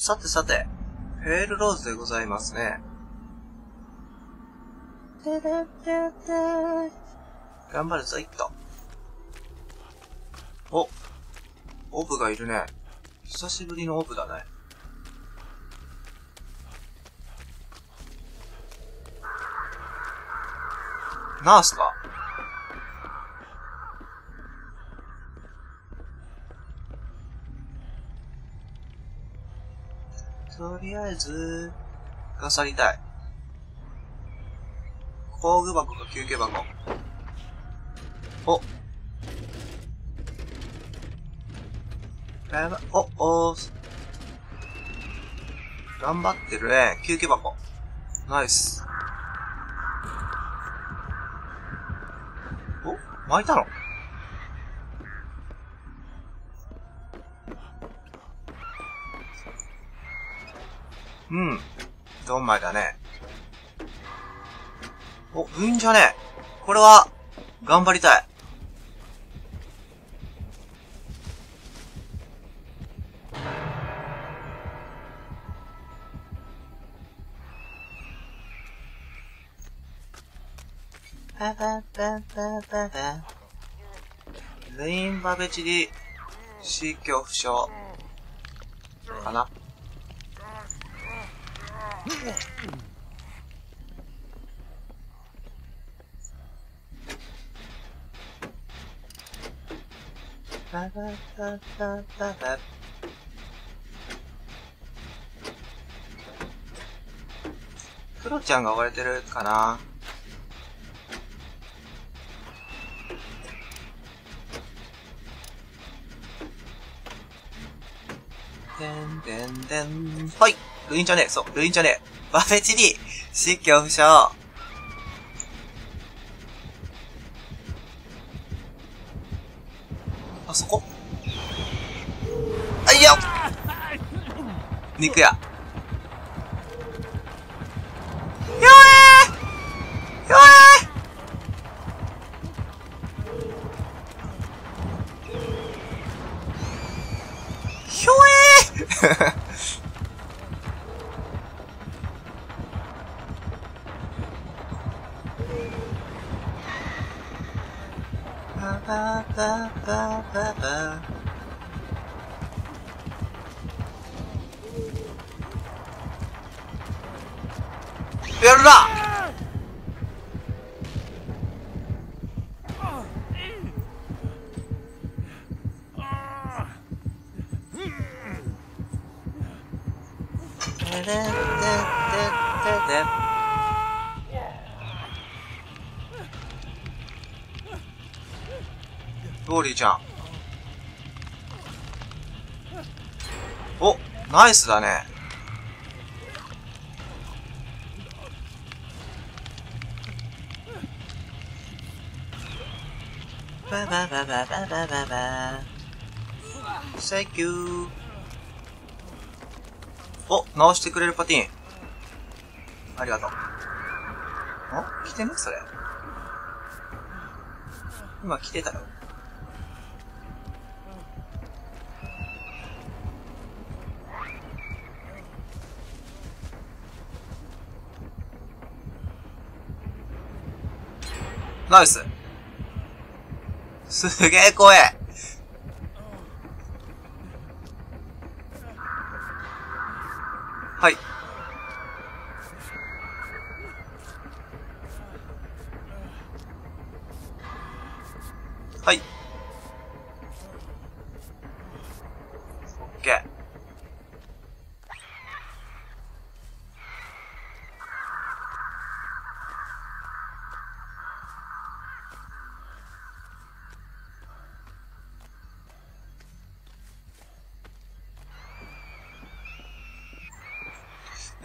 さてさて、フェールローズでございますね。頑張るぞ、いっと。お、オブがいるね。久しぶりのオブだね。ナースかとりあえず、ガサりたい。工具箱と休憩箱。お。やば、お、おー。頑張ってるね。休憩箱。ナイス。お？巻いたの？うん。ドンマイだね。お、いいんじゃねこれは、頑張りたい。パパパパパパ。レインバベチリ、死恐怖症。かなババババババクロちゃんが追われてるかな？でんでんでん。はいルインじゃねえ。そう、ルインじゃねえ。バフェチリ死去不詳。肉屋。ナイスだね。ババババババババ。セキュー。お、直してくれるパティン。ありがとう。お来てねそれ。今来てたよ。マウス。すげえ怖え。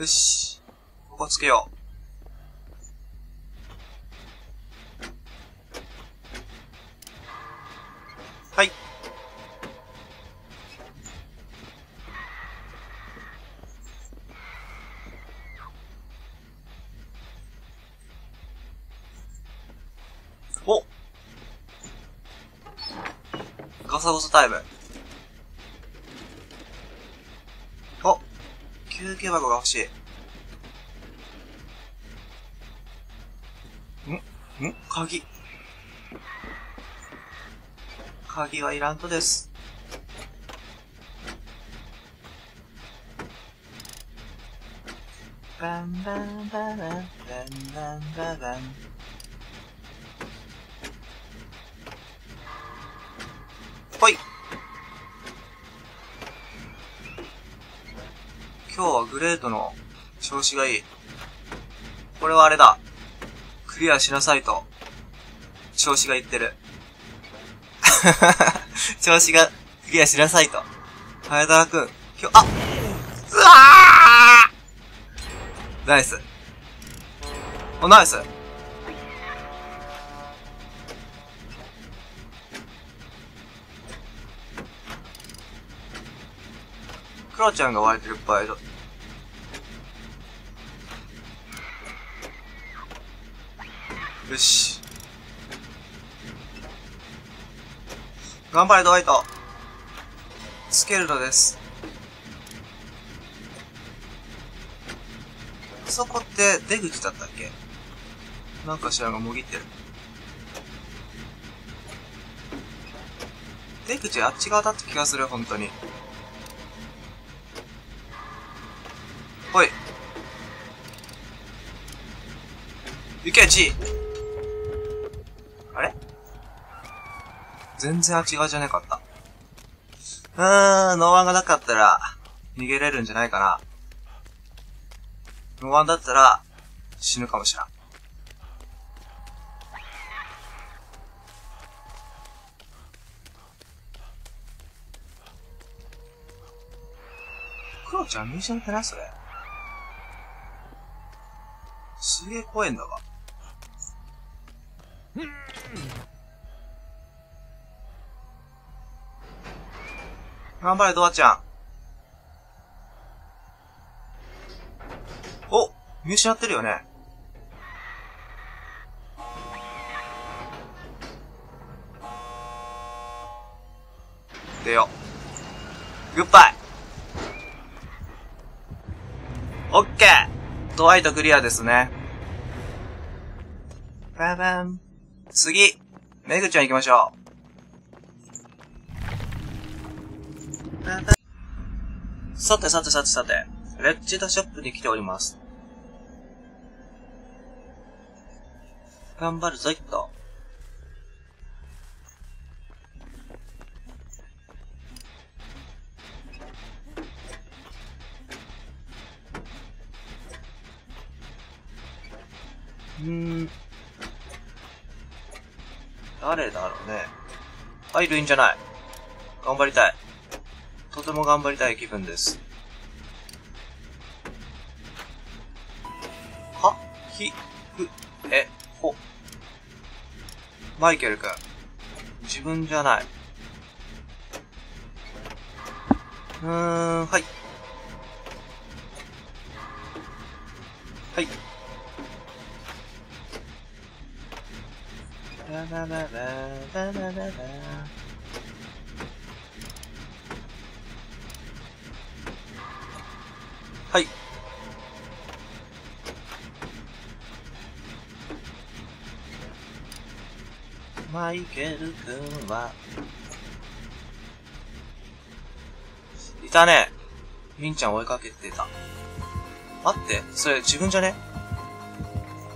よし。ここつけよう。はい。おガサゴソタイム。お休憩箱が欲しい。ん？ん？鍵。鍵はいらんとです。バンバンバンバンバンバンバンレートの調子がいい。これはあれだ。クリアしなさいと、調子が言ってる。調子がクリアしなさいと。早田くん、今日、あうわーナイス。お、ナイス。クロちゃんが湧いてる場合だ。よし。頑張れ、ドワイト。スケルトです。そこって出口だったっけ？なんかしらがもぎってる。出口あっち側だった気がする、本当に。ほい。行け、G! あれ全然あっち側じゃなかった。うーん、ノーワンがなかったら、逃げれるんじゃないかな。ノーワンだったら、死ぬかもしらん。クロちゃんミッションってなそれ水泳公園だわ。頑張れ、ドアちゃん。お見失ってるよね。出よ。グッバイオッケードワイトクリアですね。ババン。次、メグちゃん行きましょう。さてさてさてさて、レッジドショップに来ております。頑張るぞいっと。うん。誰だろうね。あ、いるんじゃない。頑張りたい。とても頑張りたい気分です。はひ、ふ、え、ほ。マイケル君。自分じゃない。うーん、はい。はい。ララララララララはい。マイケル君は、いたね。りんちゃん追いかけてた。待って、それ自分じゃね？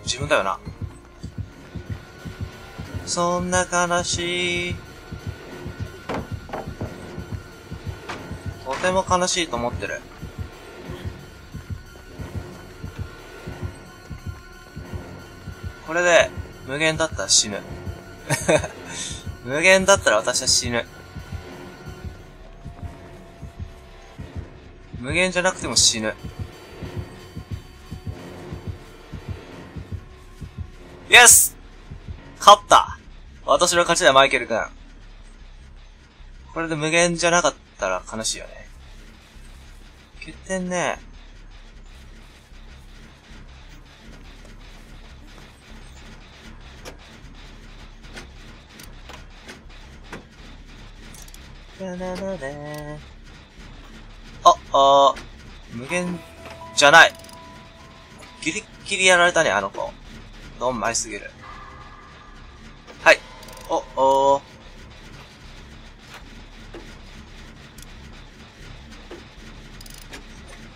自分だよな。そんな悲しい。とても悲しいと思ってる。これで、無限だったら死ぬ。無限だったら私は死ぬ。無限じゃなくても死ぬ。イエス勝った私の勝ちだ、マイケル君。これで無限じゃなかったら悲しいよね。欠点ね。あ、あ無限、じゃない。ギリッギリやられたね、あの子。どんまいすぎる。はい。お、おー。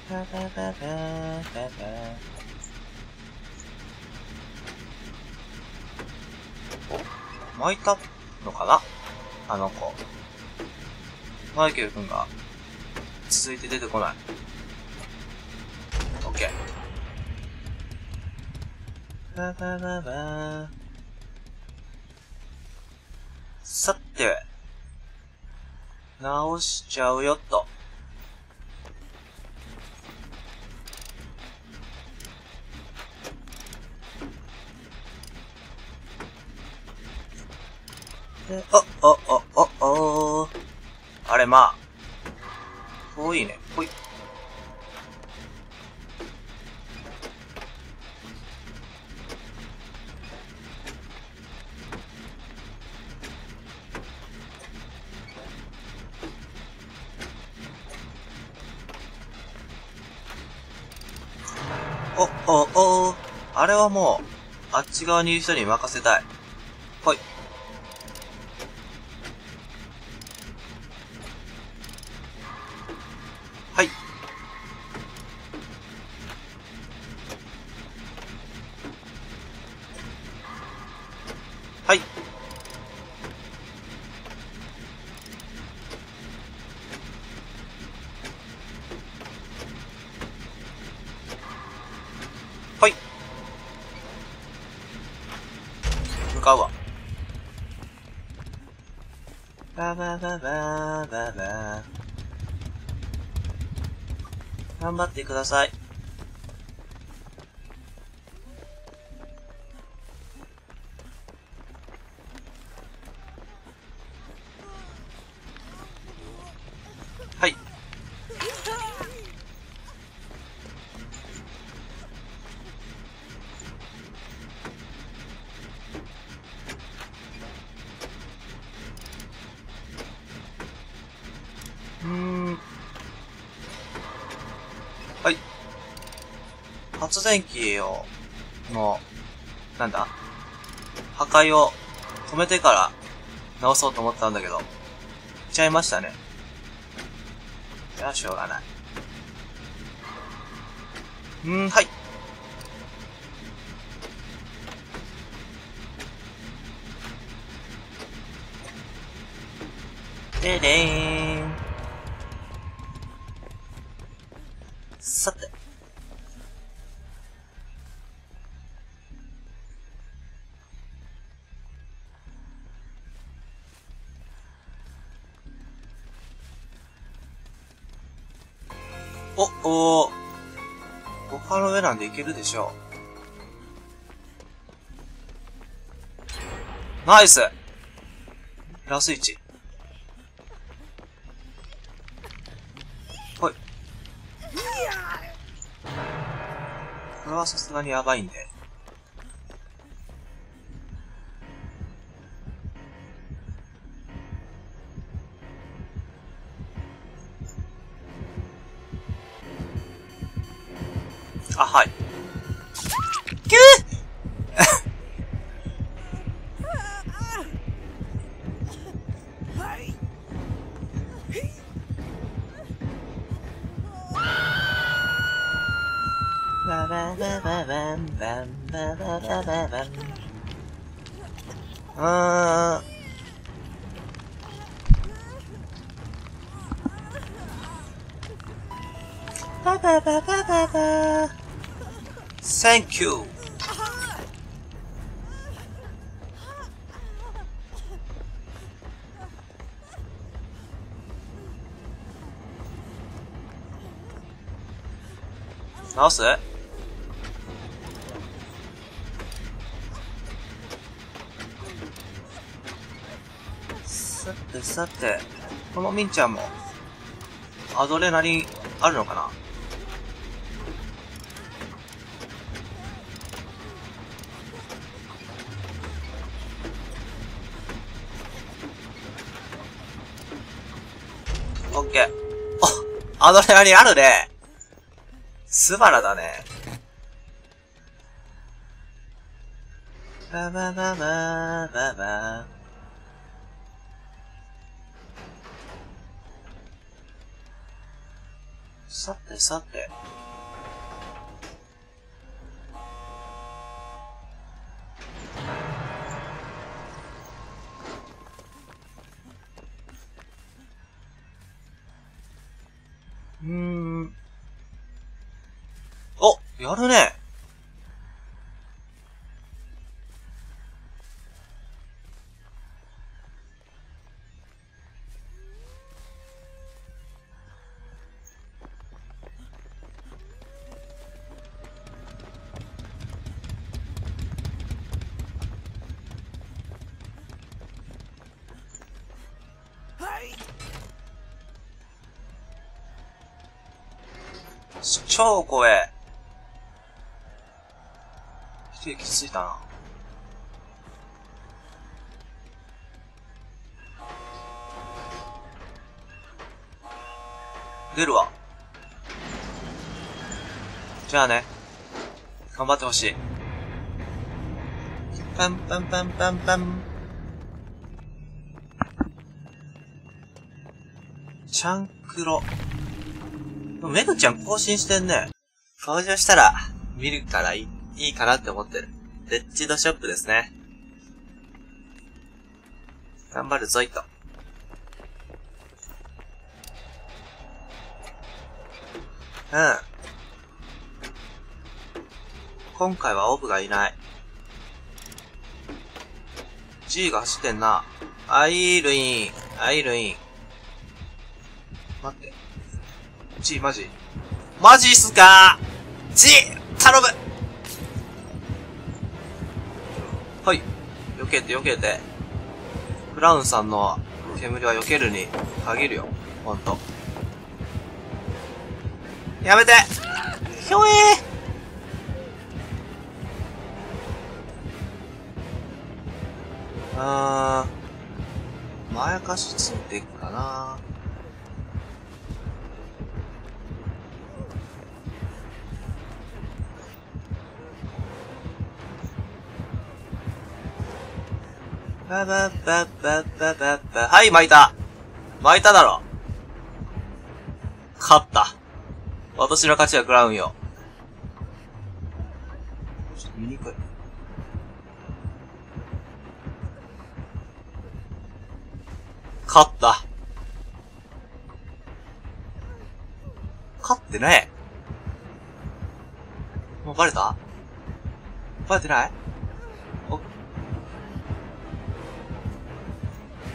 パパパパパパ巻いたのかな？あの子。マイケル君が、続いて出てこない。オッケー。ババババさて、直しちゃうよっと。お、側にいる人に任せたい。はい。はい。はい。向かうわ。ババババババ頑張ってください。発電機を、の、なんだ破壊を止めてから直そうと思ったんだけど、来ちゃいましたね。じゃあしょうがない。うーん、はい。ででーん。なんでいけるでしょう。ナイスプラス1。ほい。これはさすがにやばいんで。Thank you! 直すさてさて、このみんちゃんも、アドレナリンあるのかなオッケー。あ、アドレナリンあるね。スバラだね。ババババババさてさて。超怖え。一息ついたな。出るわ。じゃあね。頑張ってほしい。パンパンパンパンパン。チャンクロ。メグちゃん更新してんね。登場したら、見るからいい、いいかなって思ってる。レッチドショップですね。頑張るぞいと。うん。今回はオブがいない。G が走ってんな。アイルイン、アイルイン。待って。G マジマジっすか ?G! 頼むはい。避けて避けて。クラウンさんの煙は避けるに限るよ。ほんと。やめてひょえーあー、まやかしついてっかなバババババババ。はい、巻いた。巻いただろ。勝った。私の勝ちはクラウンよ。ちょっと見にくい。勝った。勝ってね。もうバレた？バレてない？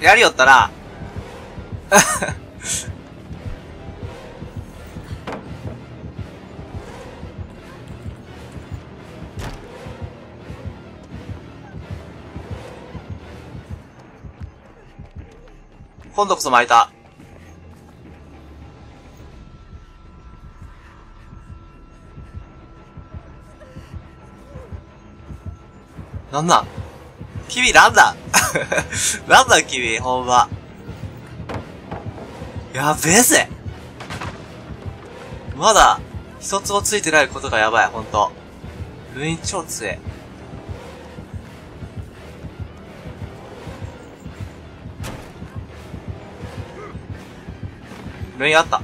やりよったな。今度こそ巻いた。なんだ君なんだ？なんだ君、ほんま。やべえぜまだ、一つもついてないことがやばい、ほんと。ルイン超強え。ルインあった。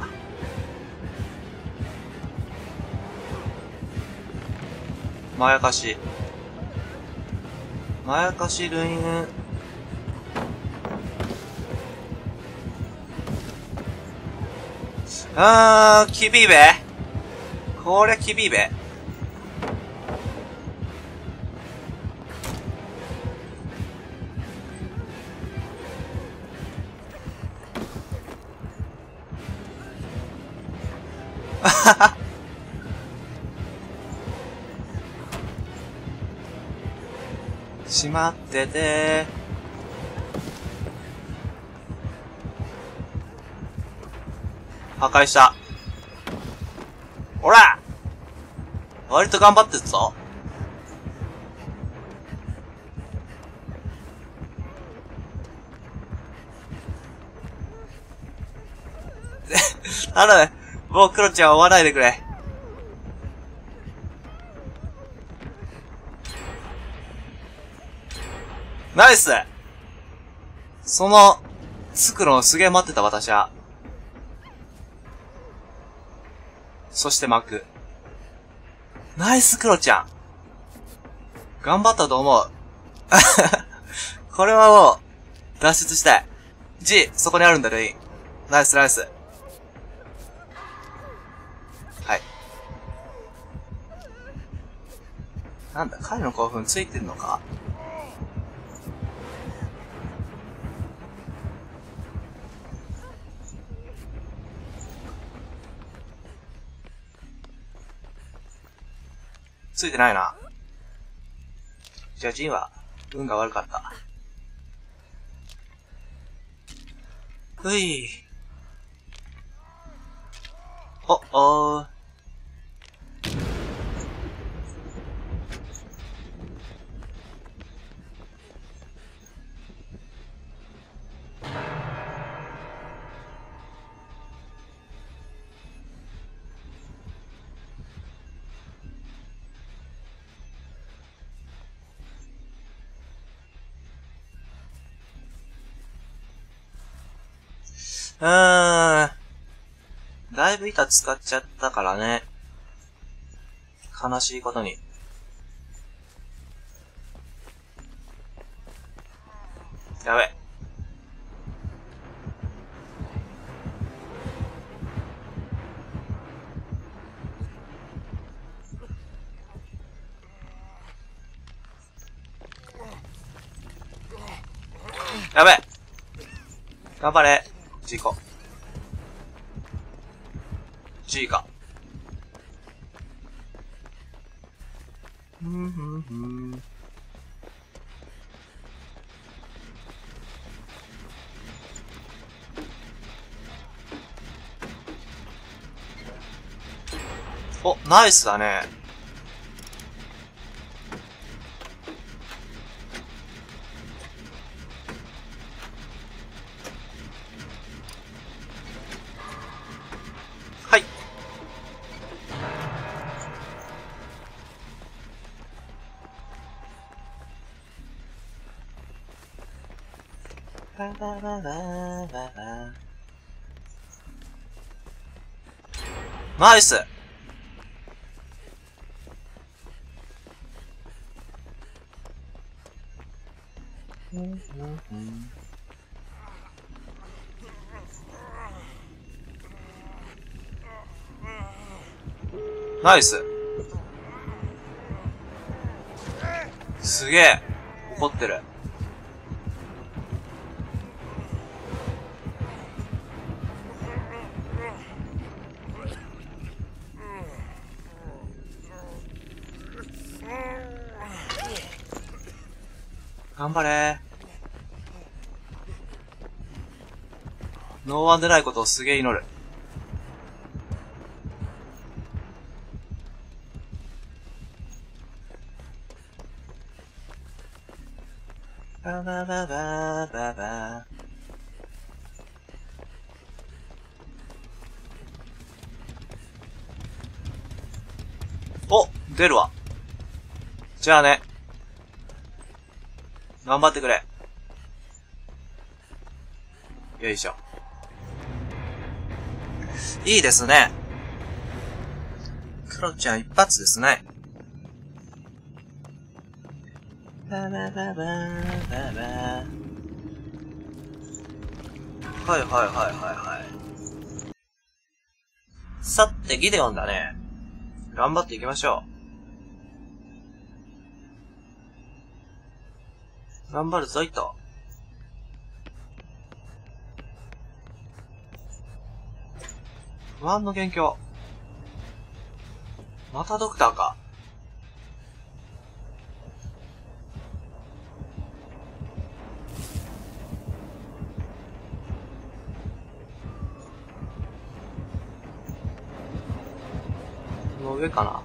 まやかし。まやかしルイン。あー、きびべ。これきびべ。しまってて破壊した。ほら割と頑張ってるぞ。頼む。もうクロちゃん追わないでくれ。ナイスその、作るのすげえ待ってた私は。そして巻く。ナイスクロちゃん頑張ったと思う。これはもう、脱出したい。G、そこにあるんだルイン。ナイスナイス。はい。なんだ、彼の興奮ついてんのか？ついてないな。じゃあジンは、運が悪かった。うい。お、おー。うーん。だいぶ板使っちゃったからね。悲しいことに。やべ。やべ頑張れ G か。G か。ふんふんふん。お、ナイスだね。ナイス。ナイス。すげえ。怒ってる。頑張れノーワンでないことをすげえ祈る。ババババババお出るわ。じゃあね。頑張ってくれ。よいしょ。いいですね。クロちゃん一発ですね。ババババババはいはいはいはいはい。さて、ギデオンだね。頑張っていきましょう。頑張るぞいと。不安の元凶。またドクターか。この上かな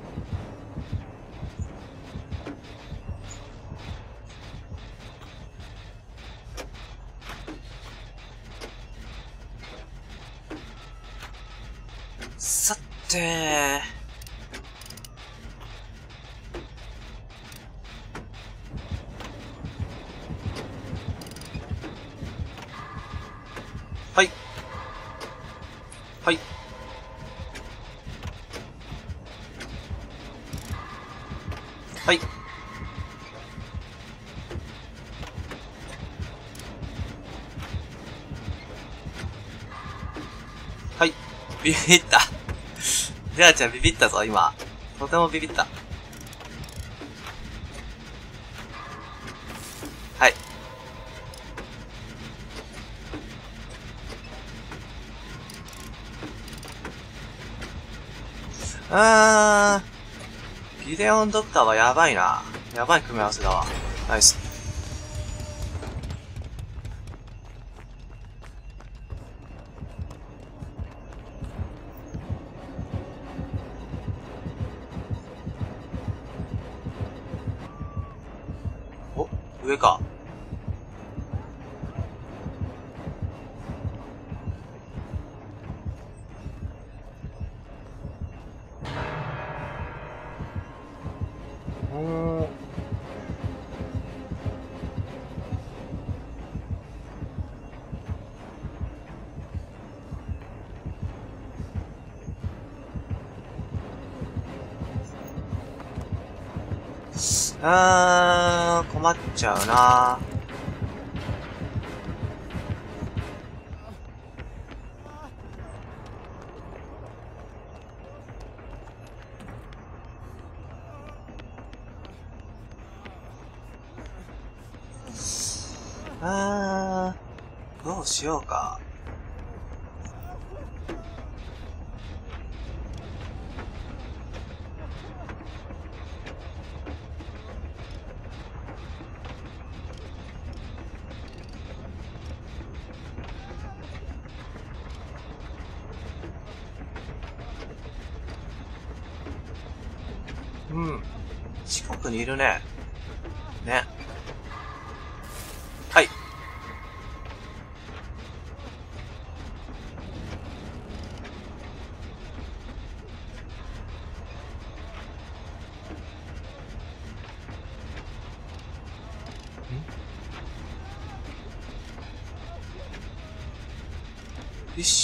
せえ。はい。はい。はい。はい。ビビった。レアちゃんビビったぞ、今。とてもビビった。はい。あー。ギデオンドクターはやばいな。やばい組み合わせだわ。ナイス。ちゃうな。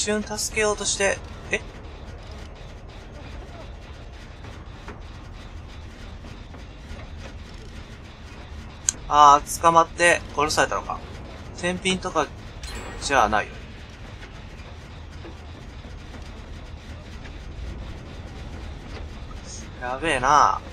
瞬助けようとして、え？ああ、捕まって殺されたのか。天品とかじゃないよ。やべえな無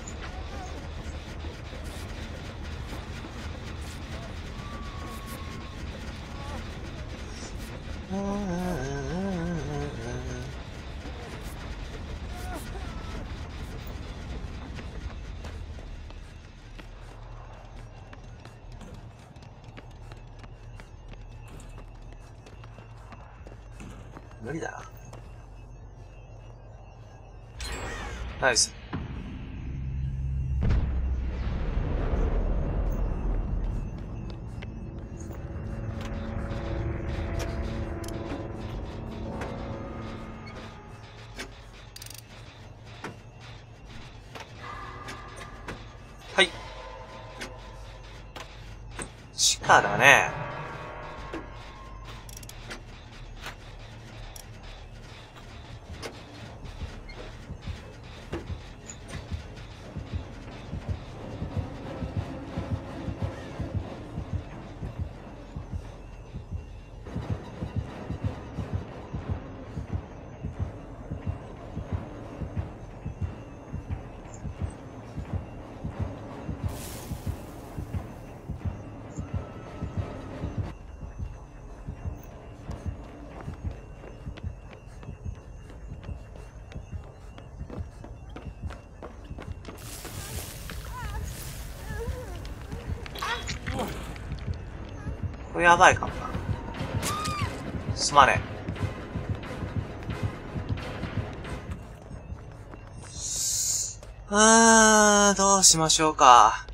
れやばいかもな。すまねえ。あー、どうしましょうか。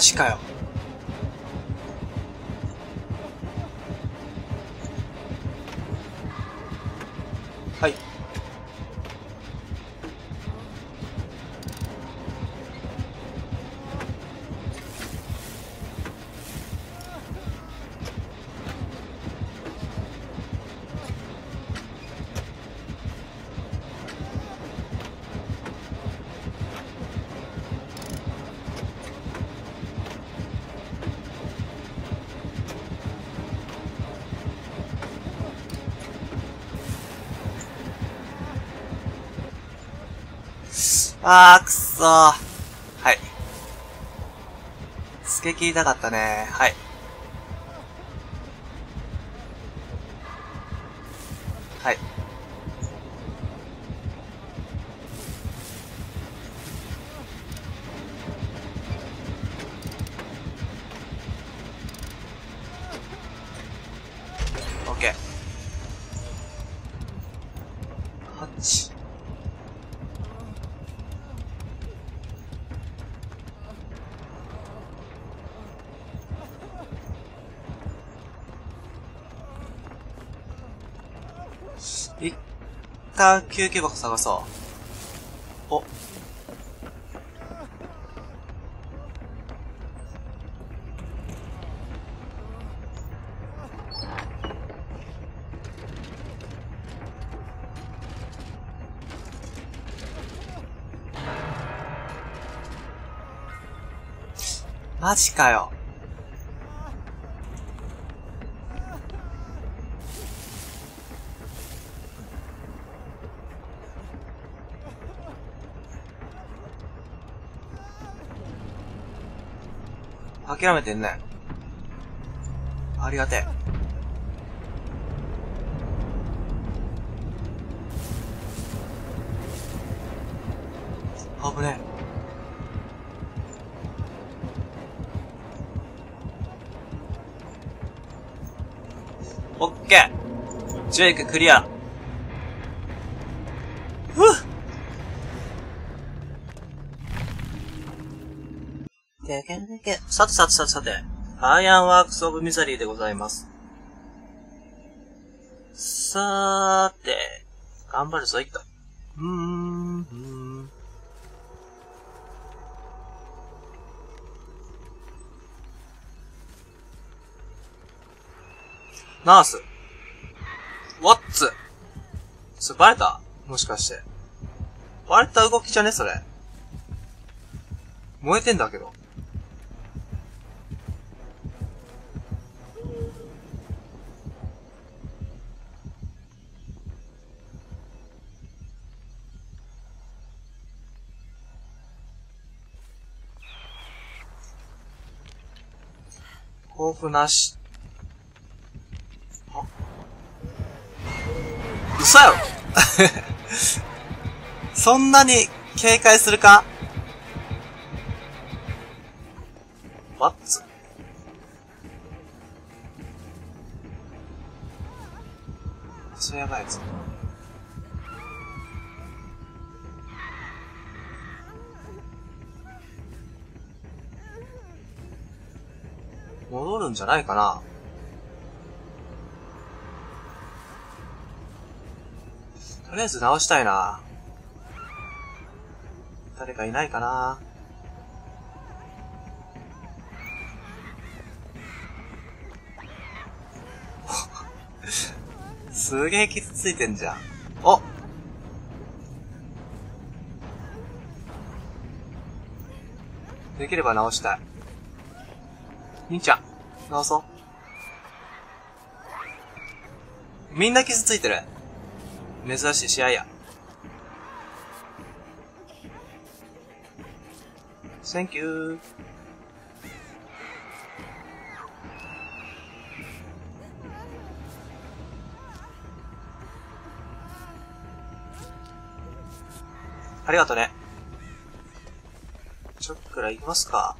マジかよ。あー、くっそー。はい。透け切りたかったね。はい。旦救急箱探そう。お。マジかよ。諦めてんね。ありがてえ。危ねえ。オッケージェイククリア。け。さてさてさてさて。 Ironworks of Misery でございます。さーて。頑張るぞ、いっと。うーん、うーん。ナース。 What's。それバレた？もしかして。バレた動きじゃね？それ。燃えてんだけど。抱負なし。嘘やろ そんなに警戒するか？んじゃないかなとりあえず直したいな。誰かいないかな すげえ傷ついてんじゃん。おできれば直したい。兄ちゃん、直そう。みんな傷ついてる。珍しい試合や。Thank you. ありがとね。ちょっくらいきますか。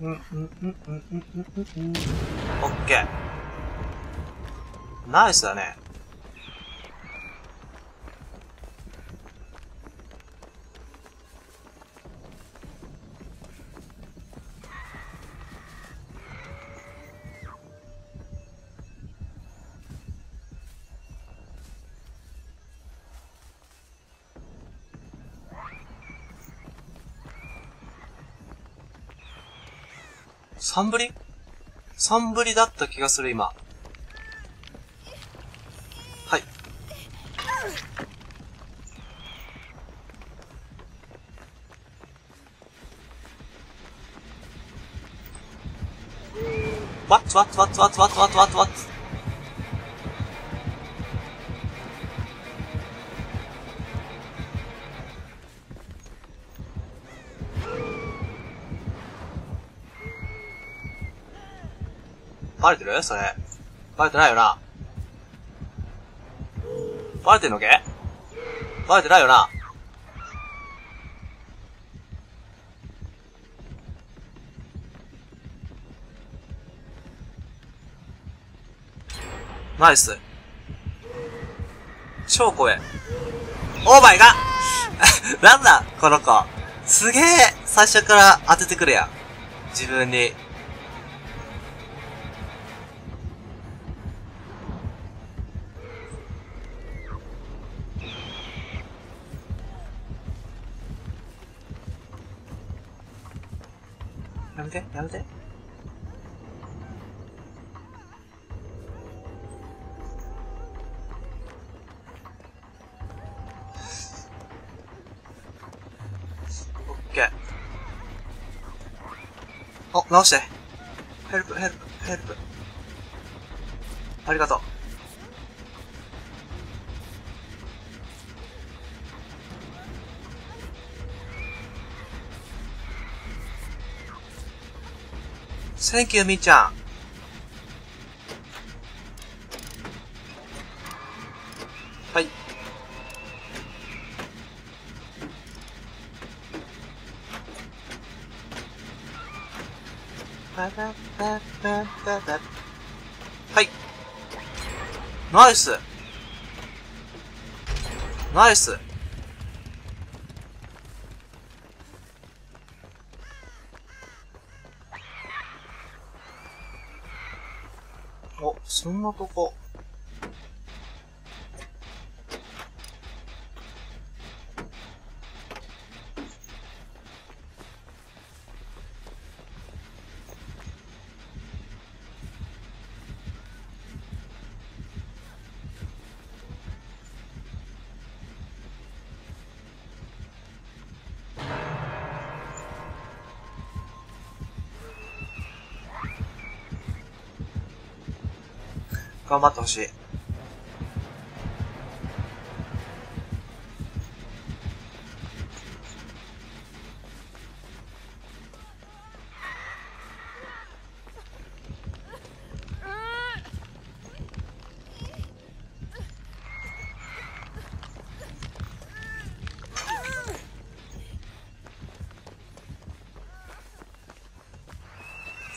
うんうんうんうんうんうんうん。オッケー。ナイスだね。三ぶり？三ぶりだった気がする、今。はい。わっわっわっわっバレてる？それ。バレてないよな。バレてんのけ？バレてないよな。ナイス。超怖え。オーマイが なんだこの子。すげえ最初から当ててくるやん。自分に。やめて、オッケー。お、直して。ヘルプ、ヘルプ、ヘルプ。ありがとう。センキューみーちゃん。はい。はい。ナイス。ナイス。そんなとこ。頑張ってほしい。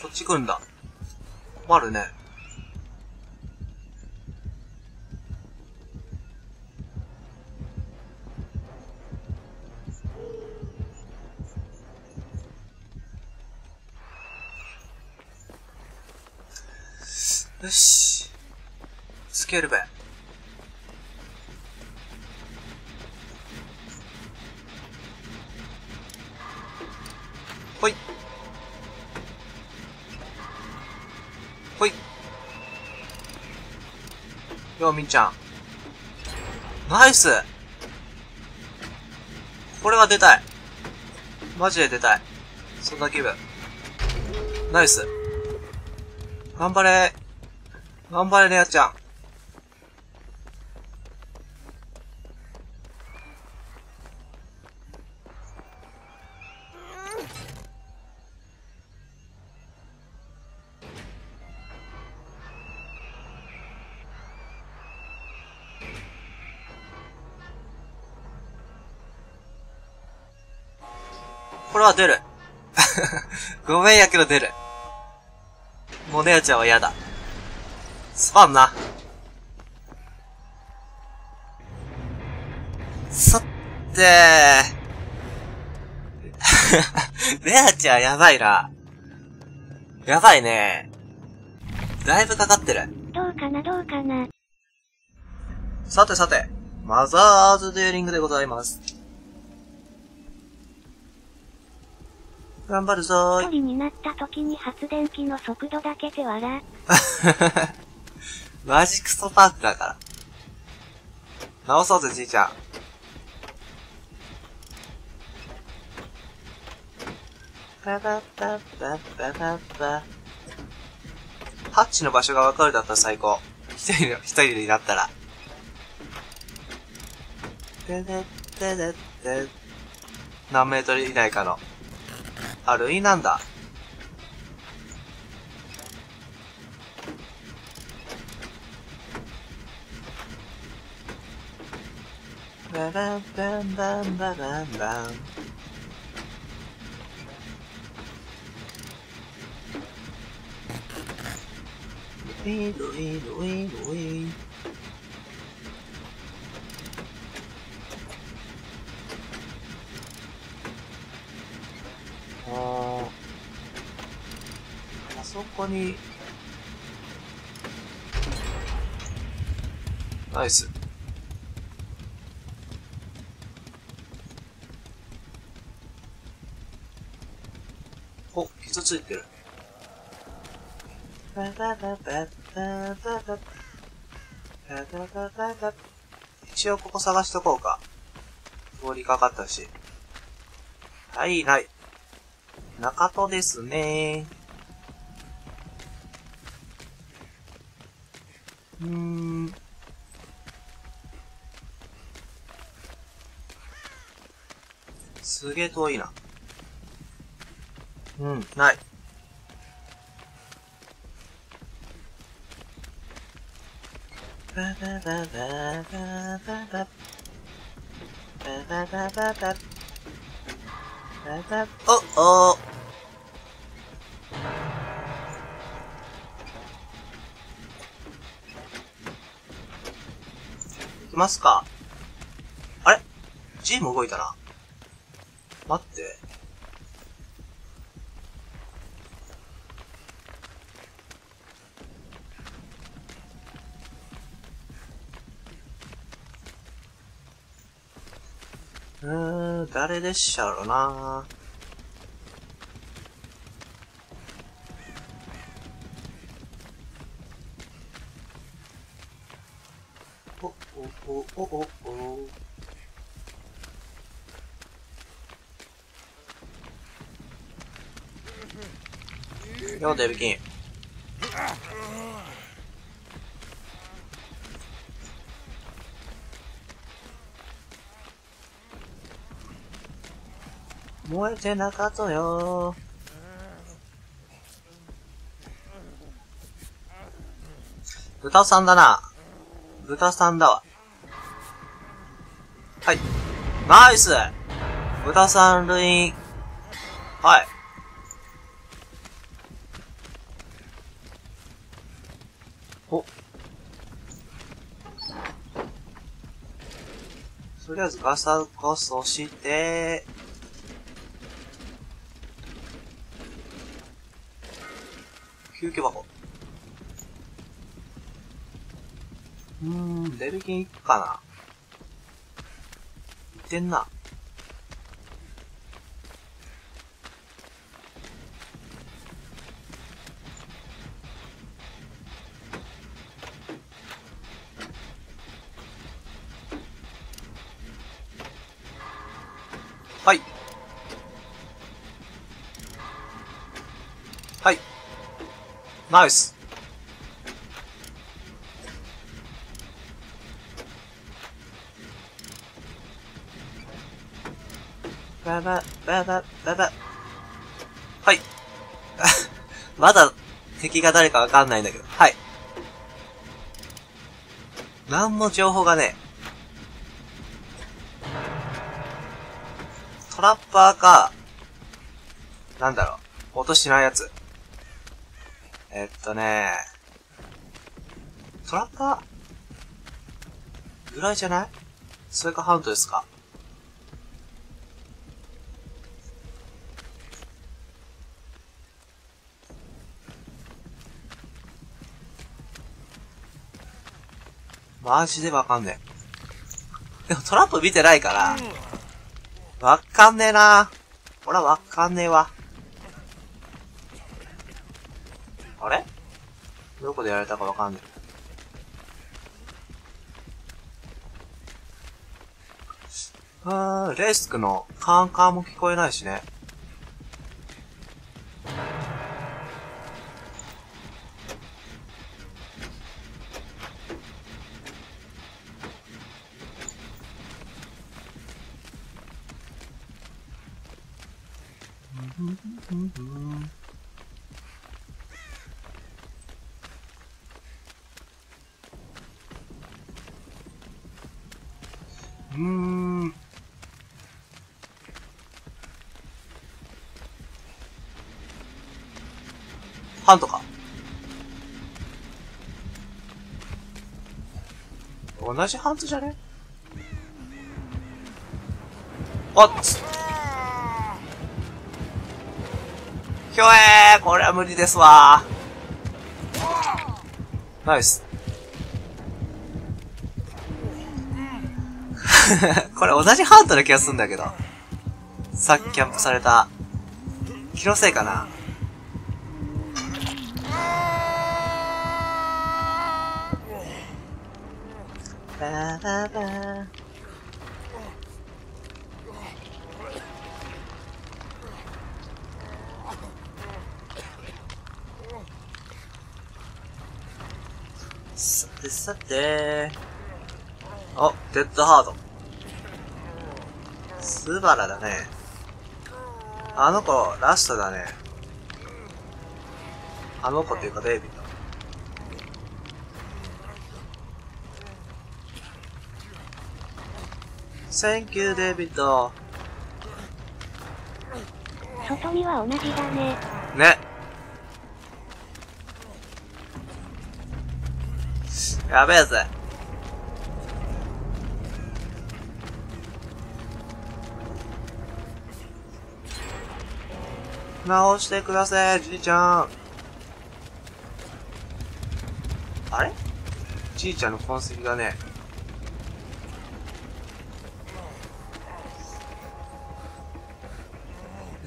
そっち来るんだ。困るね。よし。スケールべ。ほい。ほい。よ、みんちゃん。ナイスこれは出たい。マジで出たい。そんな気分。ナイス。頑張れ頑張れ、レアちゃん。れは出る。ごめんやけど出る。もうレアちゃんは嫌だ。すまんな。さて レアちゃんやばいな。やばいね。だいぶかかってる。どうかなどうかな。さてさて、マザーズデュエリングでございます。頑張るぞーい。一人になった時に発電機の速度だけで笑。マジクソパークだから。直そうぜ、じいちゃん。パパパパパパパ。ハッチの場所がわかるだったら最高。一人の、一人になったら。何メートル以内かの。あ、類なんだ。ババンバンバンババンバン。ウィードウィードウィードウィーああそこにナイスお、傷ついてる。バババババババババババ一応ここ探しとこうか。通りかかったし。はい、ない。中戸ですねうーん。すげえ遠いな。うん、ない。バババババババババババババお、お行きますか？あれ ?G も動いたな。待って。うーん、誰でっしゃろなお、お、お、お、お、お。よ、デビキン。燃えてなかったよ。豚さんだな。豚さんだわ。はい。ナイス豚さんルイン。はい。お。とりあえずガサゴソして、救急箱。うーん、デルキン行くかな行ってんな。ナイス。ばば、ばば、ばば。はい。まだ敵が誰かわかんないんだけど。はい。なんも情報がねえ。トラッパーか、なんだろう、音しないやつ。えっとねトラッパーぐらいじゃない？それかハントですか？マジでわかんねえ。でもトラップ見てないから、わかんねえなほら、わかんねえわ。あれどこでやられたかわかんない。あー、レースクのカンカンも聞こえないしね。ハントか。同じハントじゃね？あっつひょえーこれは無理ですわナイス。これ同じハントな気がするんだけど。さっきキャンプされた。気のせいかなバババさてさて。あ、デッドハード。スバラだね。あの子、ラストだね。あの子っていうかデイビッド。Thank you, デイビッド。外見は同じだね。ね。やべえぜ。直してください、じいちゃん。あれ？じいちゃんの痕跡がね。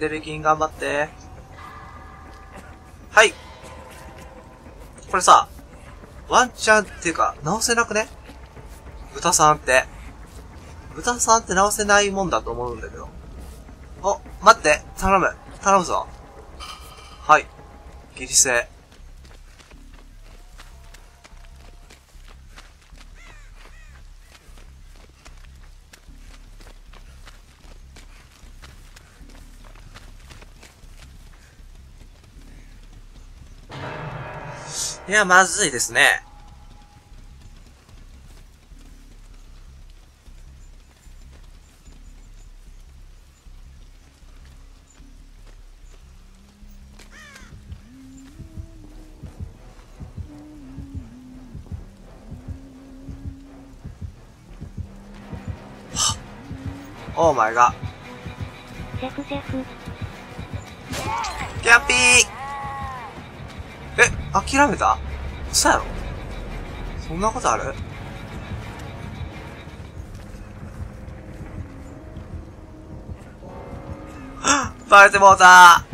デレキン頑張って。はい。これさ、ワンチャンっていうか、直せなくね？豚さんって。豚さんって直せないもんだと思うんだけど。お、待って、頼む、頼むぞ。はい。ギリセー。いや、まずいですね。オーマイが。セフセフ。キャンピーえ、諦めた？嘘やろ？そんなことある？バレてもうた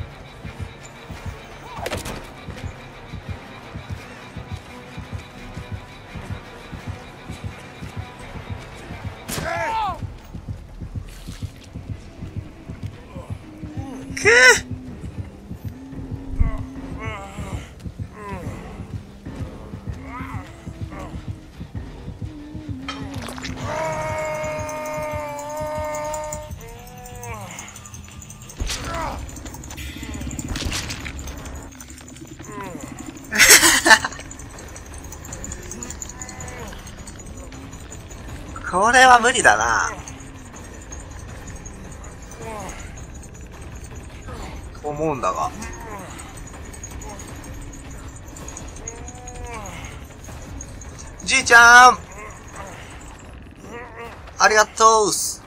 無理だな。と思うんだが。じいちゃんありがとうす。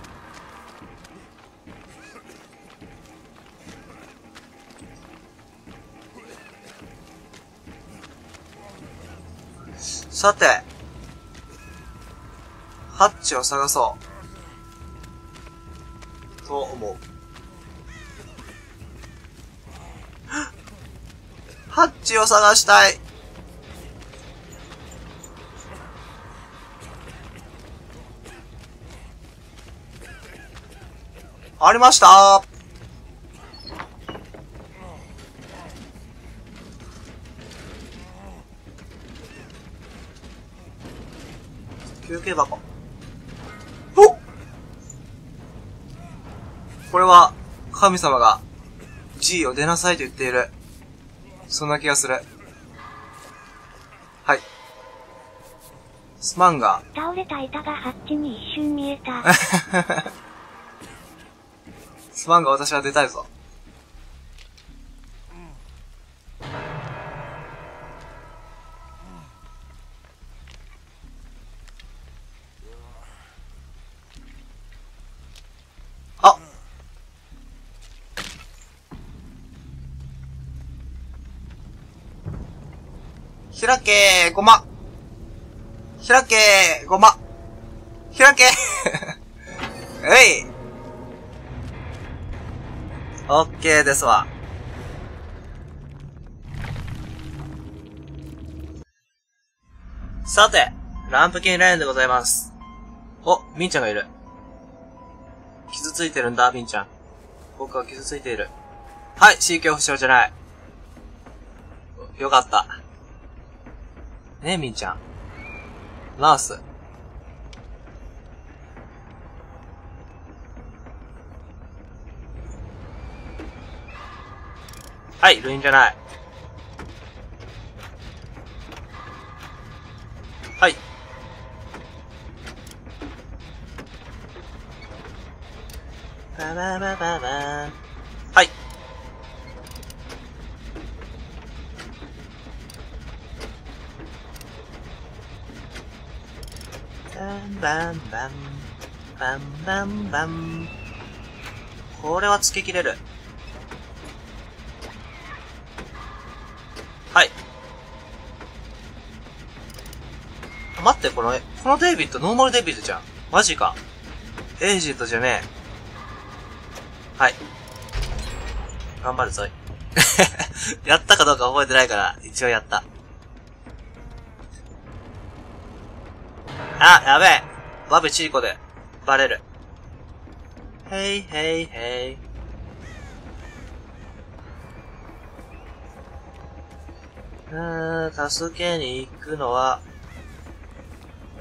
さて、チを探そう。と思う。ハッチを探したい。ありました休憩箱。おこれは、神様が、G を出なさいと言っている。そんな気がする。はい。すまんが。倒れた板がハッチに一瞬見えた。すまんが私は出たいぞ。開けー、ごま。開けー、ごま。開けー。えい。オッケーですわ。さて、ランプキンレーンでございます。お、みんちゃんがいる。傷ついてるんだ、みんちゃん。僕は傷ついている。はい、C 恐怖症じゃない。よかった。ねえ、みんちゃん。ナース。はい、ルインじゃない。はい。バババババはい。バンバンバン。バンバンバン。これはつけきれる。はい。待って、この、このデイビッド、ノーマルデイビッドじゃん。マジか。エイジットじゃねえ。はい。頑張るぞい。やったかどうか覚えてないから、一応やった。あ、やべえ。バベチリで、バレる。へいへいへい。うーん、助けに行くのは、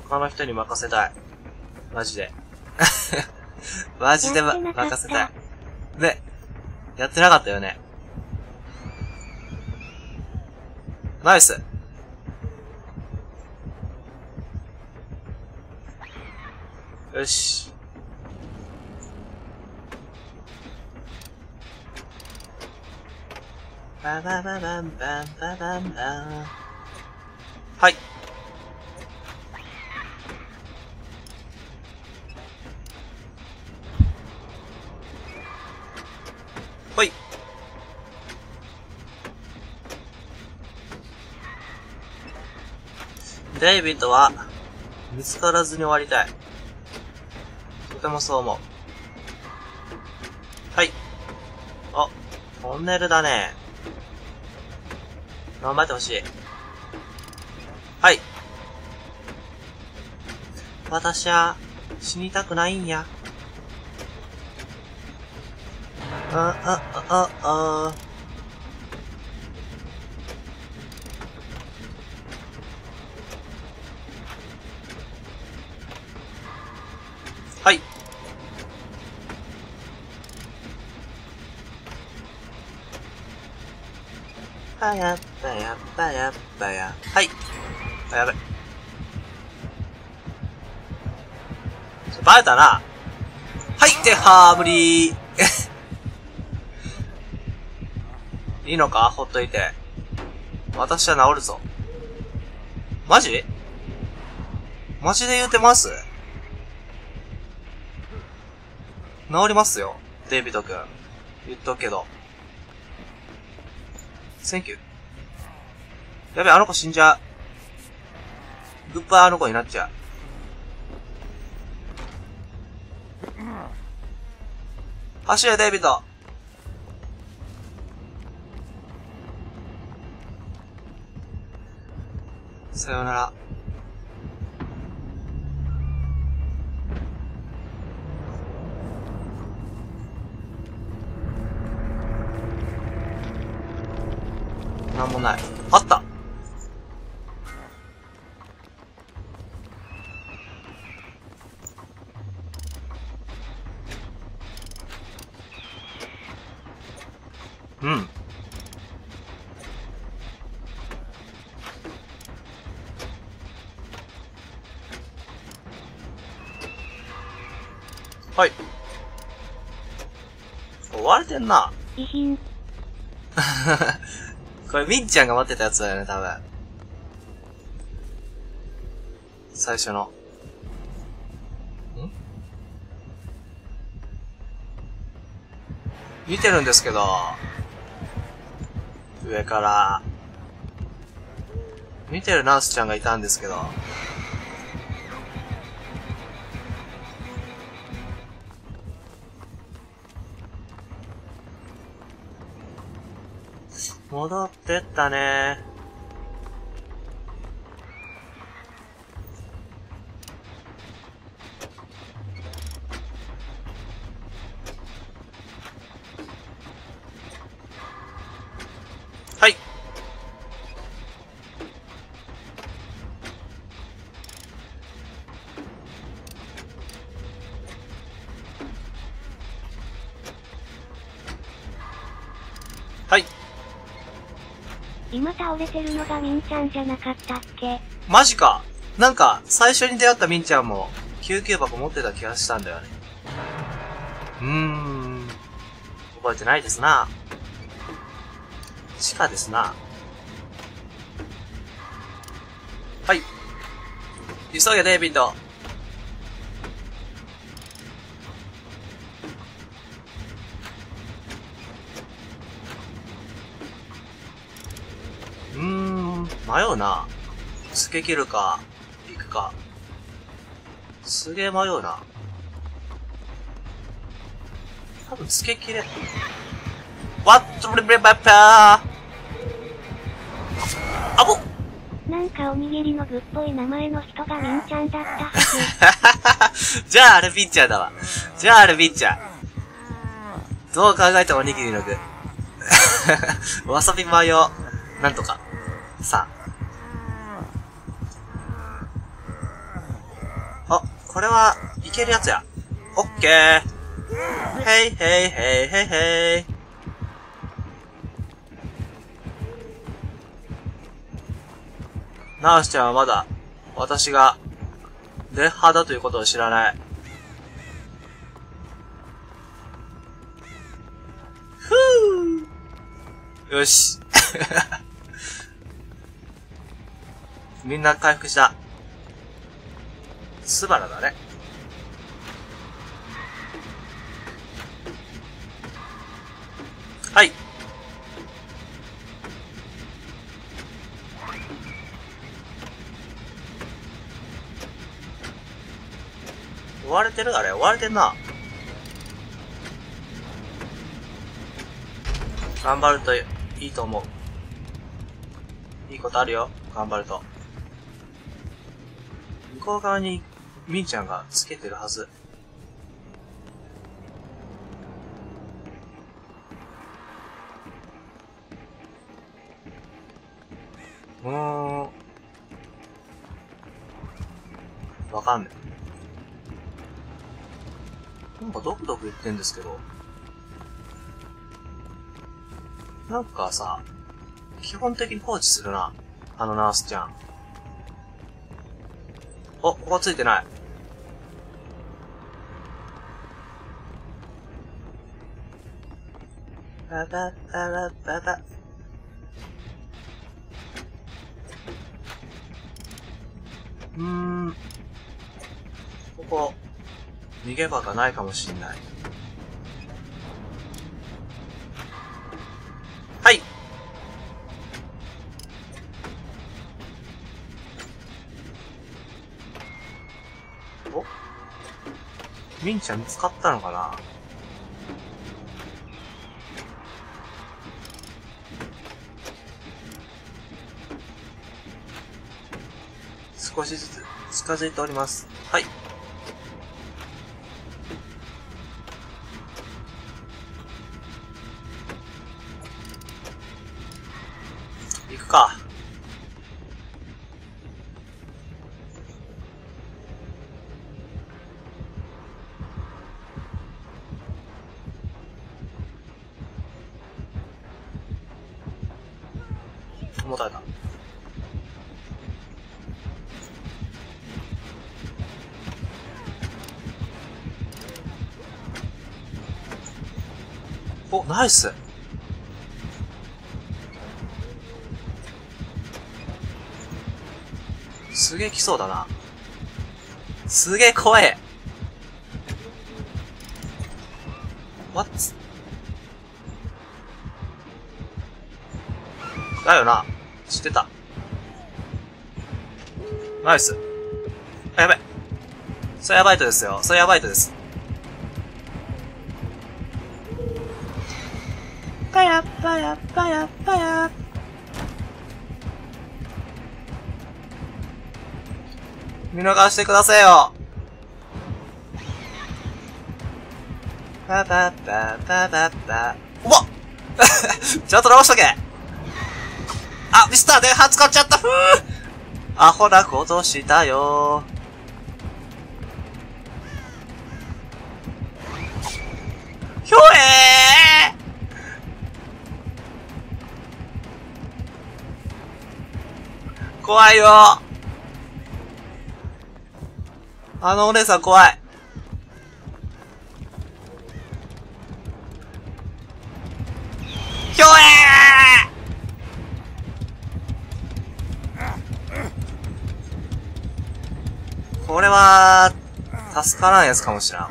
他の人に任せたい。マジで。マジで、ま、任せたい。ね。やってなかったよね。ナイス。よし。ババババンバンババンバン。はい。ほい。デイビッドは見つからずに終わりたい。とてもそう思う。はい。あ、トンネルだね。頑張ってほしい。はい。私は死にたくないんや。あ、あ、あ、あ、あ。はい。ぱやっぱやっぱやっぱや。はい。あ、やべ。バレたな。はい、てはーぶりー。いいのかほっといて。私は治るぞ。マジマジで言うてます治りますよ。デイビッド君。言っとくけど。 Thank you。やべ、あの子死んじゃう。グッバーあの子になっちゃう。走れ、デイビッドさようなら。なんもない。あったうん。はい。追われてんな。これ、みんちゃんが待ってたやつだよね、多分。最初の。ん？見てるんですけど、上から、見てるナースちゃんがいたんですけど、戻っってったね。今倒れてるのがみんちゃんじゃなかったっけ？マジか。なんか、最初に出会ったみんちゃんも、救急箱持ってた気がしたんだよね。うーん。覚えてないですな。地下ですな。はい。急げ、デイビッド。うーん、迷うな。つけ切るか、行くか。すげえ迷うな。多分つけ切れ。What the b あぼなんかおにぎりの具っぽい名前の人がみんちゃんだったはず。じゃああれピッチャーだわ。じゃああれピッチャー。どう考えてもおにぎりの具。わさびマヨ、なんとか。けるやつや。オッケー。へいへいへいへいへい。ナーシちゃんはまだ、私が、レッハだということを知らない。ふぅよし。みんな回復した。すばらだね。追われてる？あれ追われてんな。頑張るといいと思う。いいことあるよ。頑張ると。向こう側に、みーちゃんがつけてるはず。ってんですけど。なんかさ、基本的に放置するな。あのナースちゃん。お、ここついてない。ババババババ。うーん。ここ、逃げ場がないかもしんな。い。ミンちゃん見つかったのかな？少しずつ近づいております。はい。行くか。もたれた。お、ナイスすげえ来そうだな。すげえ怖え。What? だよな。知ってた。ナイス。あ、やばい。それやばいとですよ。それやばいとです。見逃してくださいよ。パパパパパパ。おわ ちゃんと直しとけ。あ、ミスター電波使っちゃった。ふぅ。アホなことしたよ。ひょえー。怖いよ。あのお姉さん怖い。ひょえーこれは、助からんやつかもしらん。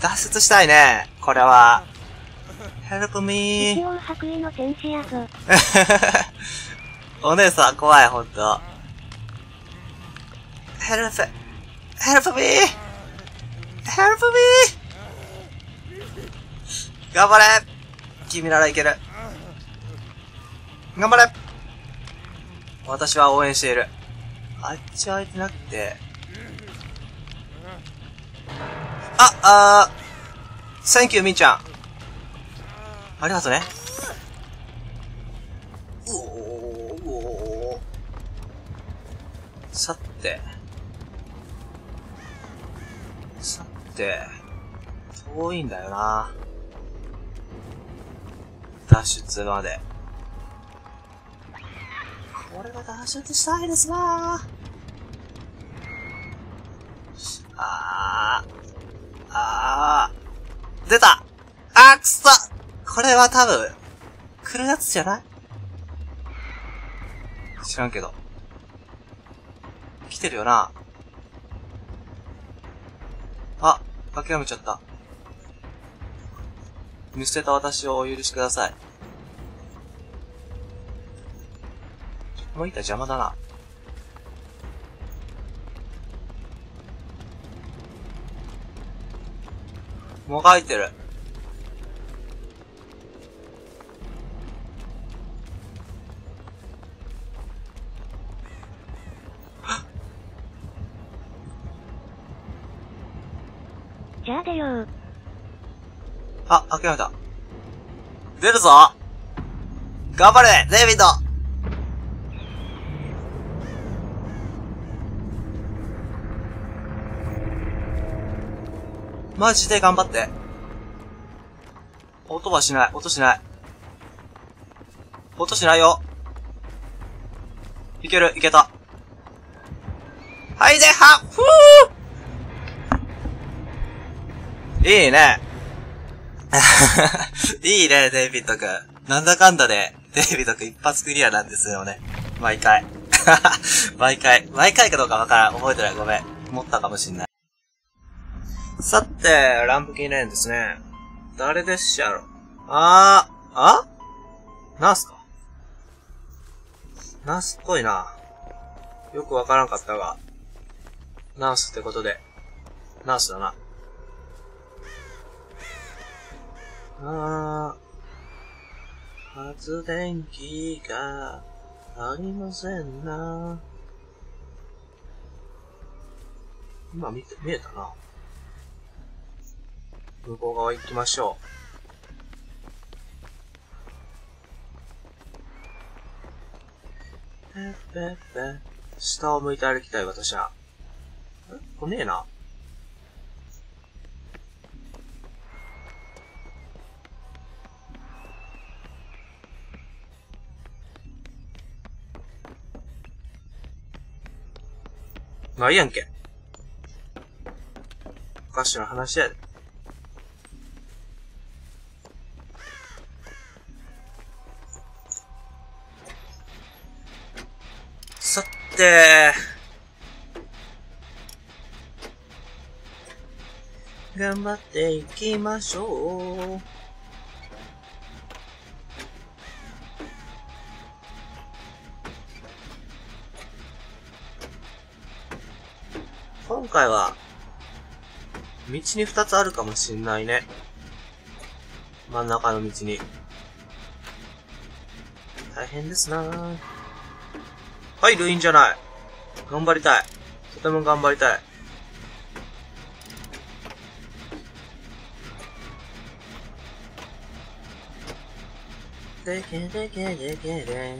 脱出したいね。これは。Help 一 me. 応白衣の戦士やぞ。お姉さん怖い、ほんと。Help, help me! Help me! 頑張れ君ならいける。頑張れ私は応援している。あっち開いてなくて。あ、あー、 Thank you みーちゃん。ありがとね。うおーおーさて。さて。遠いんだよな。脱出まで。これは脱出したいですな出たあーくそこれは多分、来るやつじゃない？知らんけど。来てるよな。あ、諦めちゃった。見捨てた私をお許しください。この板邪魔だな。もがいてる。じゃあ出よ。あ、諦めた。出るぞ頑張れデイビッドマジで頑張って。音はしない。音しない。音しないよ。いける、いけた。はいで、はふぅいいね。いいね、デイビッド君。なんだかんだで、デイビッド君一発クリアなんですよね。毎回。毎回。毎回かどうかわからん。覚えてない。ごめん。持ったかもしんない。さて、ランプキンレーンですね。誰でっしゃろ？あー、あ？ナースか。ナースっぽいな。よくわからんかったが。ナースってことで、ナースだな。あー、発電機がありませんな。今見て、見えたな。向こう側行きましょう。ぺっぺっぺ。下を向いて歩きたい私は。え？来ねえな。ないやんけ。おかしな話やで。さて、頑張っていきましょう。今回は、道に二つあるかもしんないね。真ん中の道に。大変ですなぁ。はい、ルインじゃない。頑張りたい。とても頑張りたい。でけでけでけで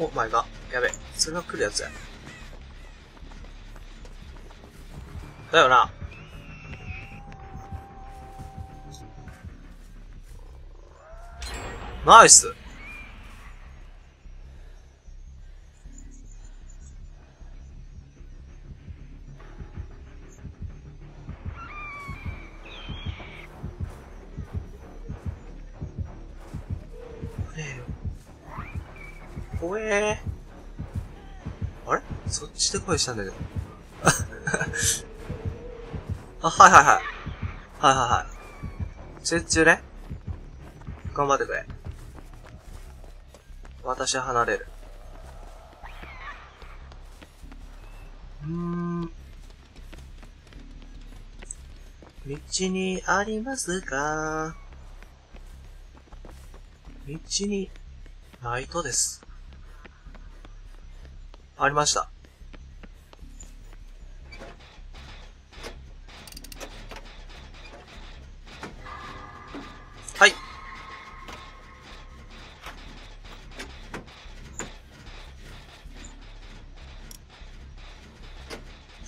お、前が。やべ。それが来るやつや。だよな。ナイス。怖えー。あれ？そっちで声したんだけど。あ、はいはいはい。はいはいはい。集中ね。頑張ってくれ。私は離れる。うーん。道にありますか？道に、ないとです。ありました。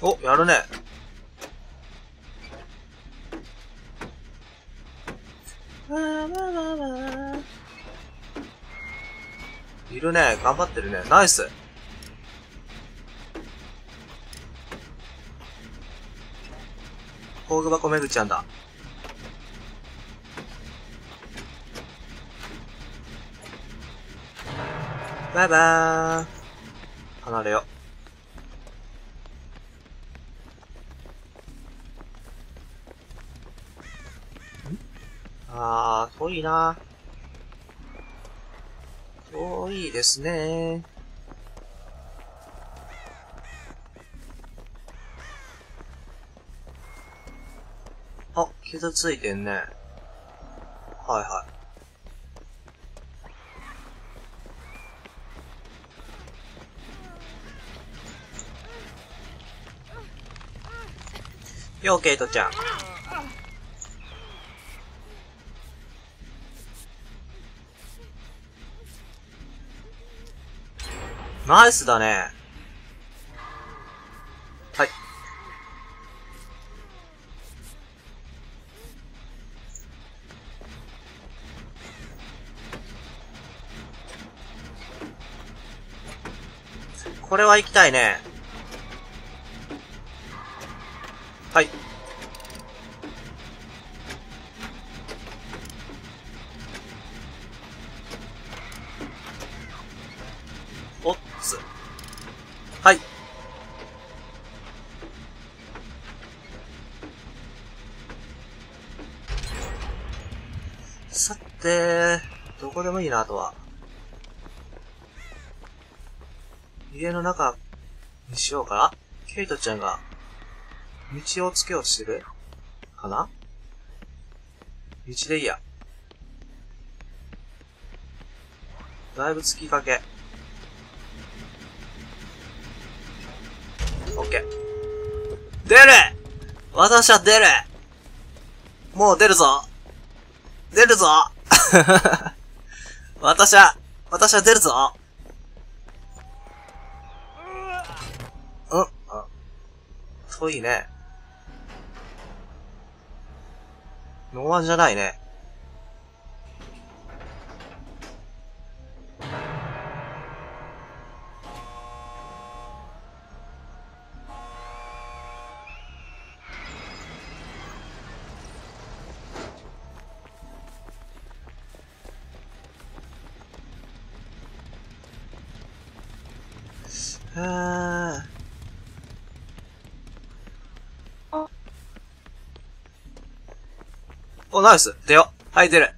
お、やるね。いるね。頑張ってるね。ナイス。工具箱めぐちゃんだ。バイバーイ。離れよ。ん遠いな。遠いですね。あ、傷ついてんね。はいはい。よう、ケイトちゃん。ナイスだね。はい。これは行きたいね。はい。て、どこでもいいな、あとは。家の中にしようかなケイトちゃんが道をつけようとしてるかな？道でいいや。だいぶ突きかけ。オッケー。出る私は出るもう出るぞ出るぞ 私は、私は出るぞうんあ、遠いね。ノーワンじゃないね。お、ナイス。出よ。はい、出る。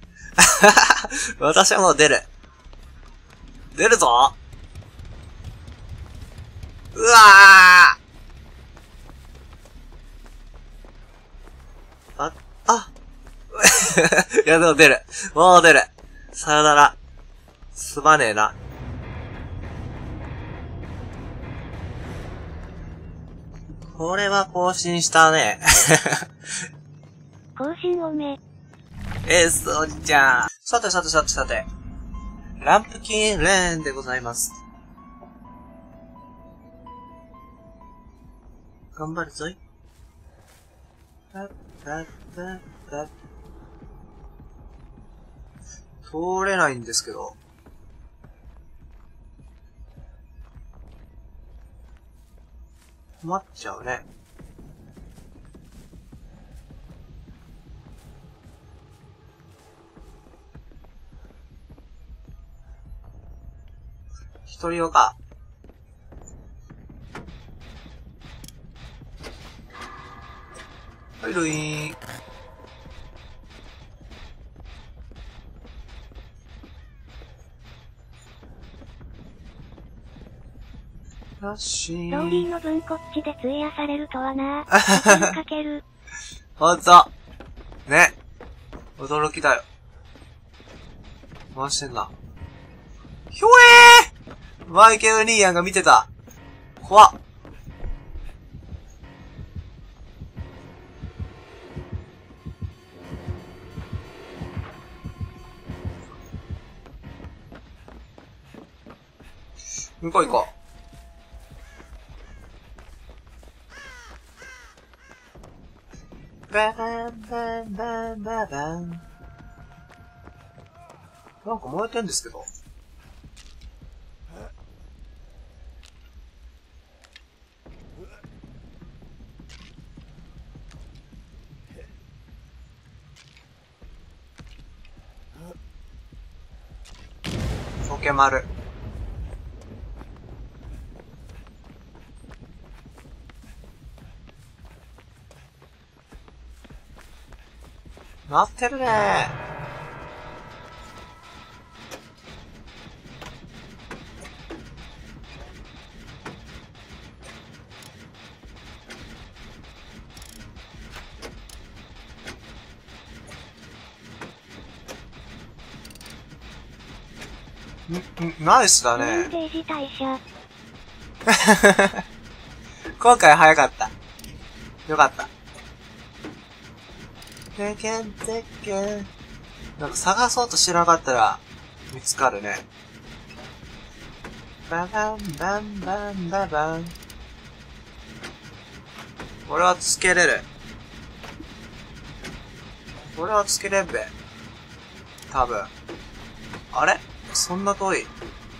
私はもう出る。出るぞうわーあ、あ。いや、でも出る。もう出る。さよなら。すまねえな。これは更新したね。更新おめ。エースおじちゃん。さてさてさてさて。ランプキンレーンでございます。頑張るぞい。パッパッパッパッ通れないんですけど。困っちゃうね。一人用か。はい、ルイーン。よしー。ローリーの分こっちで費やされるとはな。時間かける。ほんと。ね。驚きだよ。回してんな。ひょえーマイケル・リーアンが見てた。怖っ。向こう行こう。ババンバンバンババン。なんか燃えてんですけど。ケマル。なってるねナイスだね。今回早かった。よかった。てけんてけん。なんか探そうとしなかったら見つかるね。ババンバンバンババン。俺はつけれる。俺はつけれんべ。多分。あれ？そんな遠い。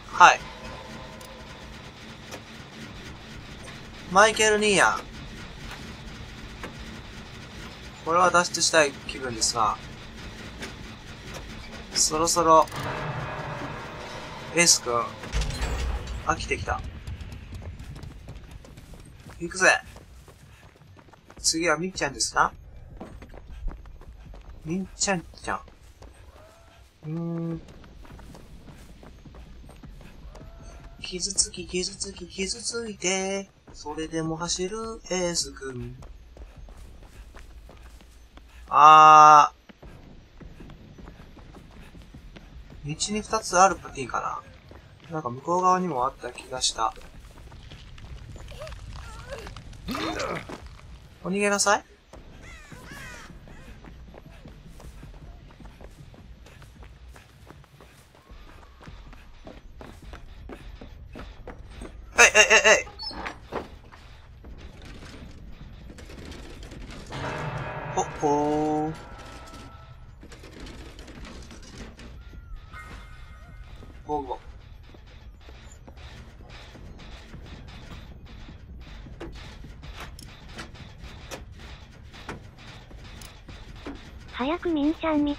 はい。マイケル・ニーヤン。これは脱出したい気分ですが、そろそろ、エース君、飽きてきた。行くぜ。次はみっちゃんですな。みんちゃんちゃん。傷つき、傷つき、傷ついて、それでも走るエース君。あー。道に二つあるパティかな。なんか向こう側にもあった気がした。お逃げなさい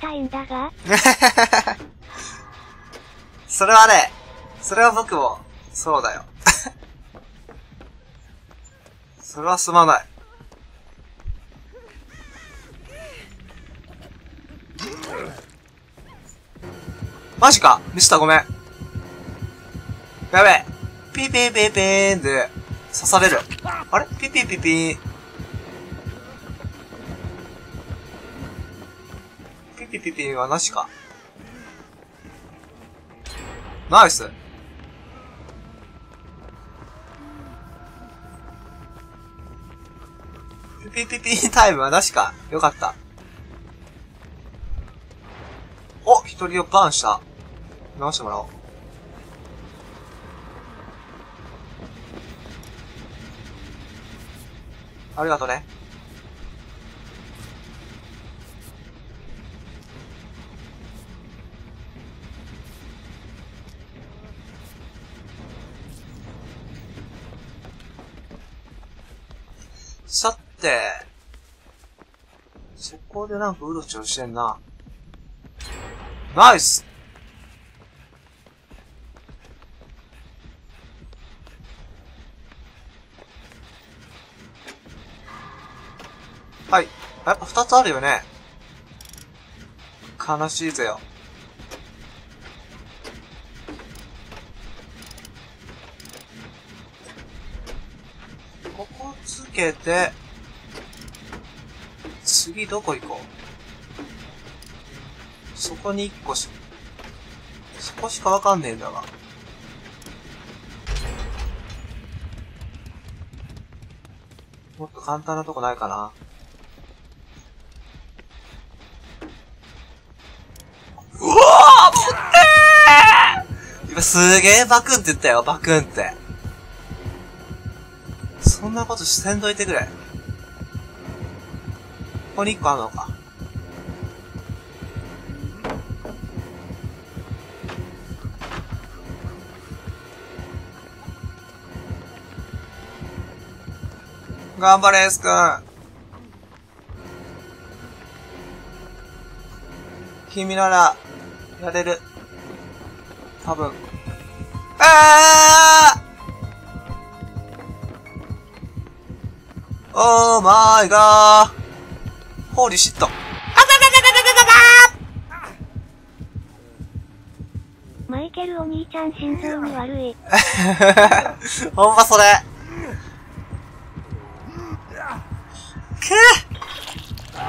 たいんだが、それはね、それは僕も、そうだよ。それはすまない。マジか？ミスターごめん。やべえ。ピーピーピーピーンで刺される。あれ？ピーピーピーピーン。ピピピはなしか。ナイス。ピピピピタイムはなしか。よかった。お一人をバーンした。直してもらおう。ありがとね。さて、そこでなんかうろちょろしてんな。ナイスはい。やっぱ二つあるよね。悲しいぜよ。ここつけて、次どこ行こう？そこに一個し、そこしかわかんねえんだが。もっと簡単なとこないかな？うわー待ってー今すげえバクンって言ったよ、バクンって。そんなことせんどいてくれ。ここに一個あるのか。頑張れ、エスくん。君なら、やれる。多分。あーオーマイガーホーリーシットマイケルお兄ちゃん心臓に悪い。ほんまそれ。くぅ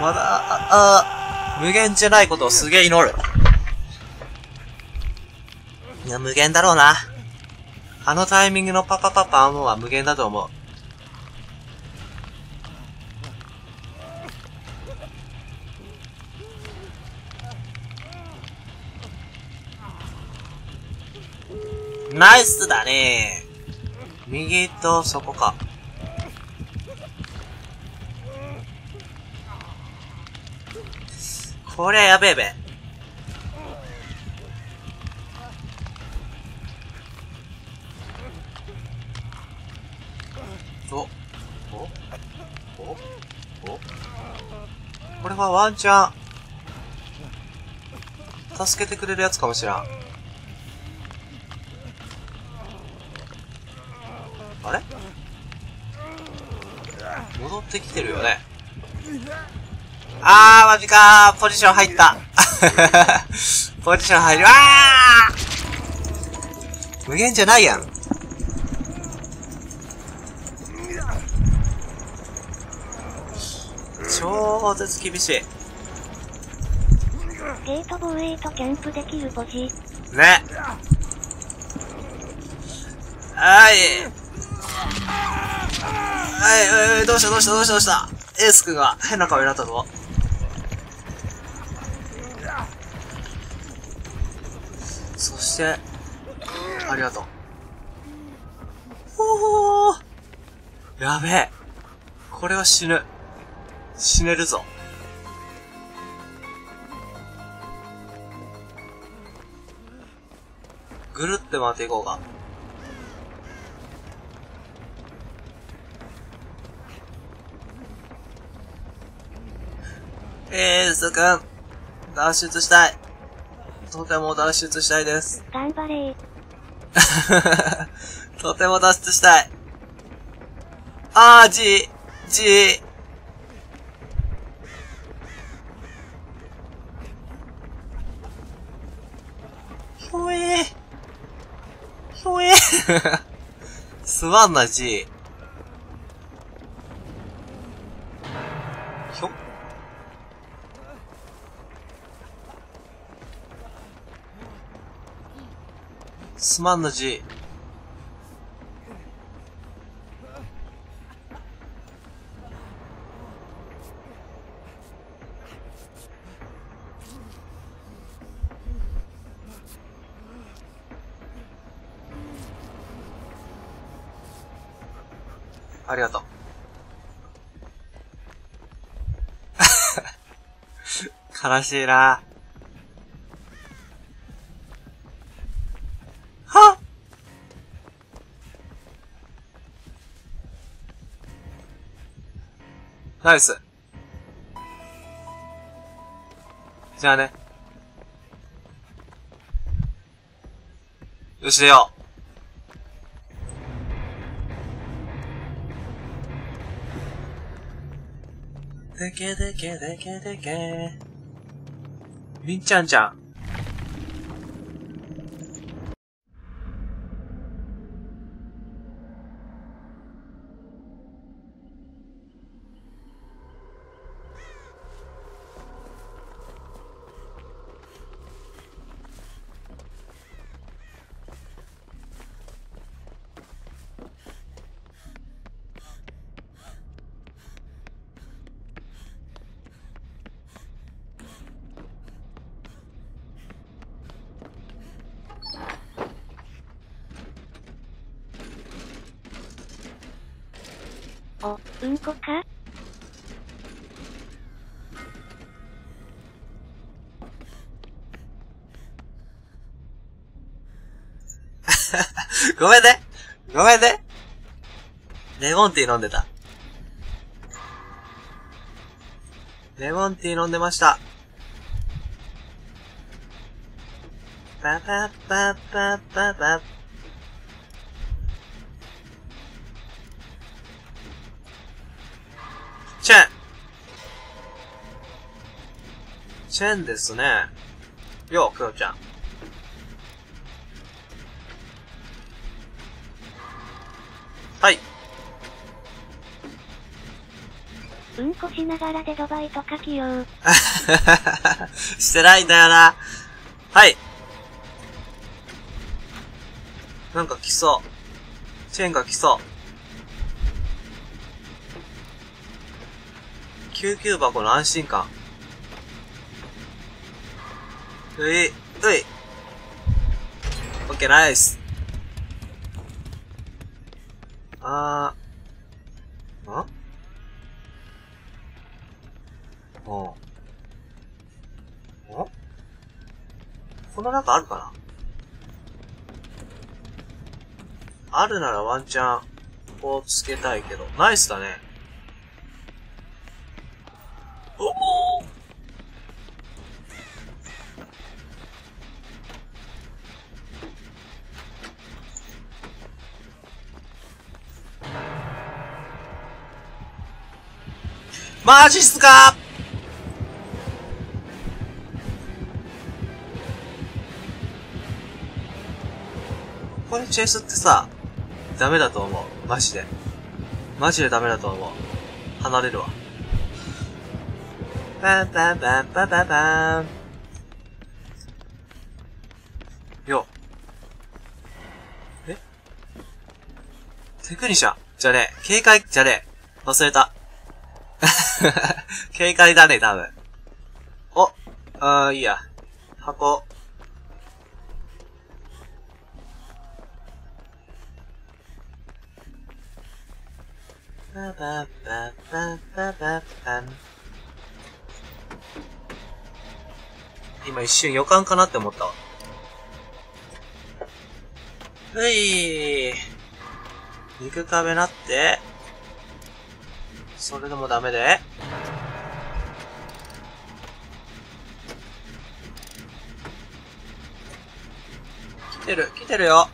まだ、あ、あ、無限じゃないことをすげえ祈る。いや、無限だろうな。あのタイミングのパパパパームは無限だと思う。ナイスだね右とそこか。これやべえべ。お、お、お、お、これはワンチャン、助けてくれるやつかもしらん。ってきてるよね。あー、マジかー。ポジション入った。ポジション入る。あー無限じゃないやん。超絶厳しい。ゲート防衛とキャンプできるポジ。ね。はい。はい、はい、どうしたどうしたどうしたどうしたエース君が変な顔になったぞ。そして、ありがとう。ほーやべえ。これは死ぬ。死ねるぞ。ぐるって回っていこうか。エースくん、脱出したい。とても脱出したいです。頑張れ。とても脱出したい。あー、G、G。ひょえー。ひょえー。すまんな、G。すまんな、G。ありがとう。悲しいな。は？っナイス。じゃあね。よし、出よう。でけでけでけでけ。りんちゃんちゃん。ごめんね。ごめんね。レモンティー飲んでた。レモンティー飲んでました。パパパパパパ。チェンチェンですね。よう、クロちゃん。こしながらでドバイとか起用。してないんだよな。はい。なんか来そう。チェーンが来そう。救急箱の安心感。うい、うい。オッケー、ナイス。この中あるかな？あるならワンチャン、こうつけたいけど。ナイスだね。おおマジっすか？これチェイスってさ、ダメだと思う。マジで。マジでダメだと思う。離れるわ。パンパンパンパンパンパン。よ。え？テクニシャン？じゃねえ。警戒、じゃねえ。忘れた。警戒だね、多分。お、あー、いいや。箱。今一瞬予感かなって思ったわ。ふい肉壁なって。それでもダメで。来てる、来てるよ。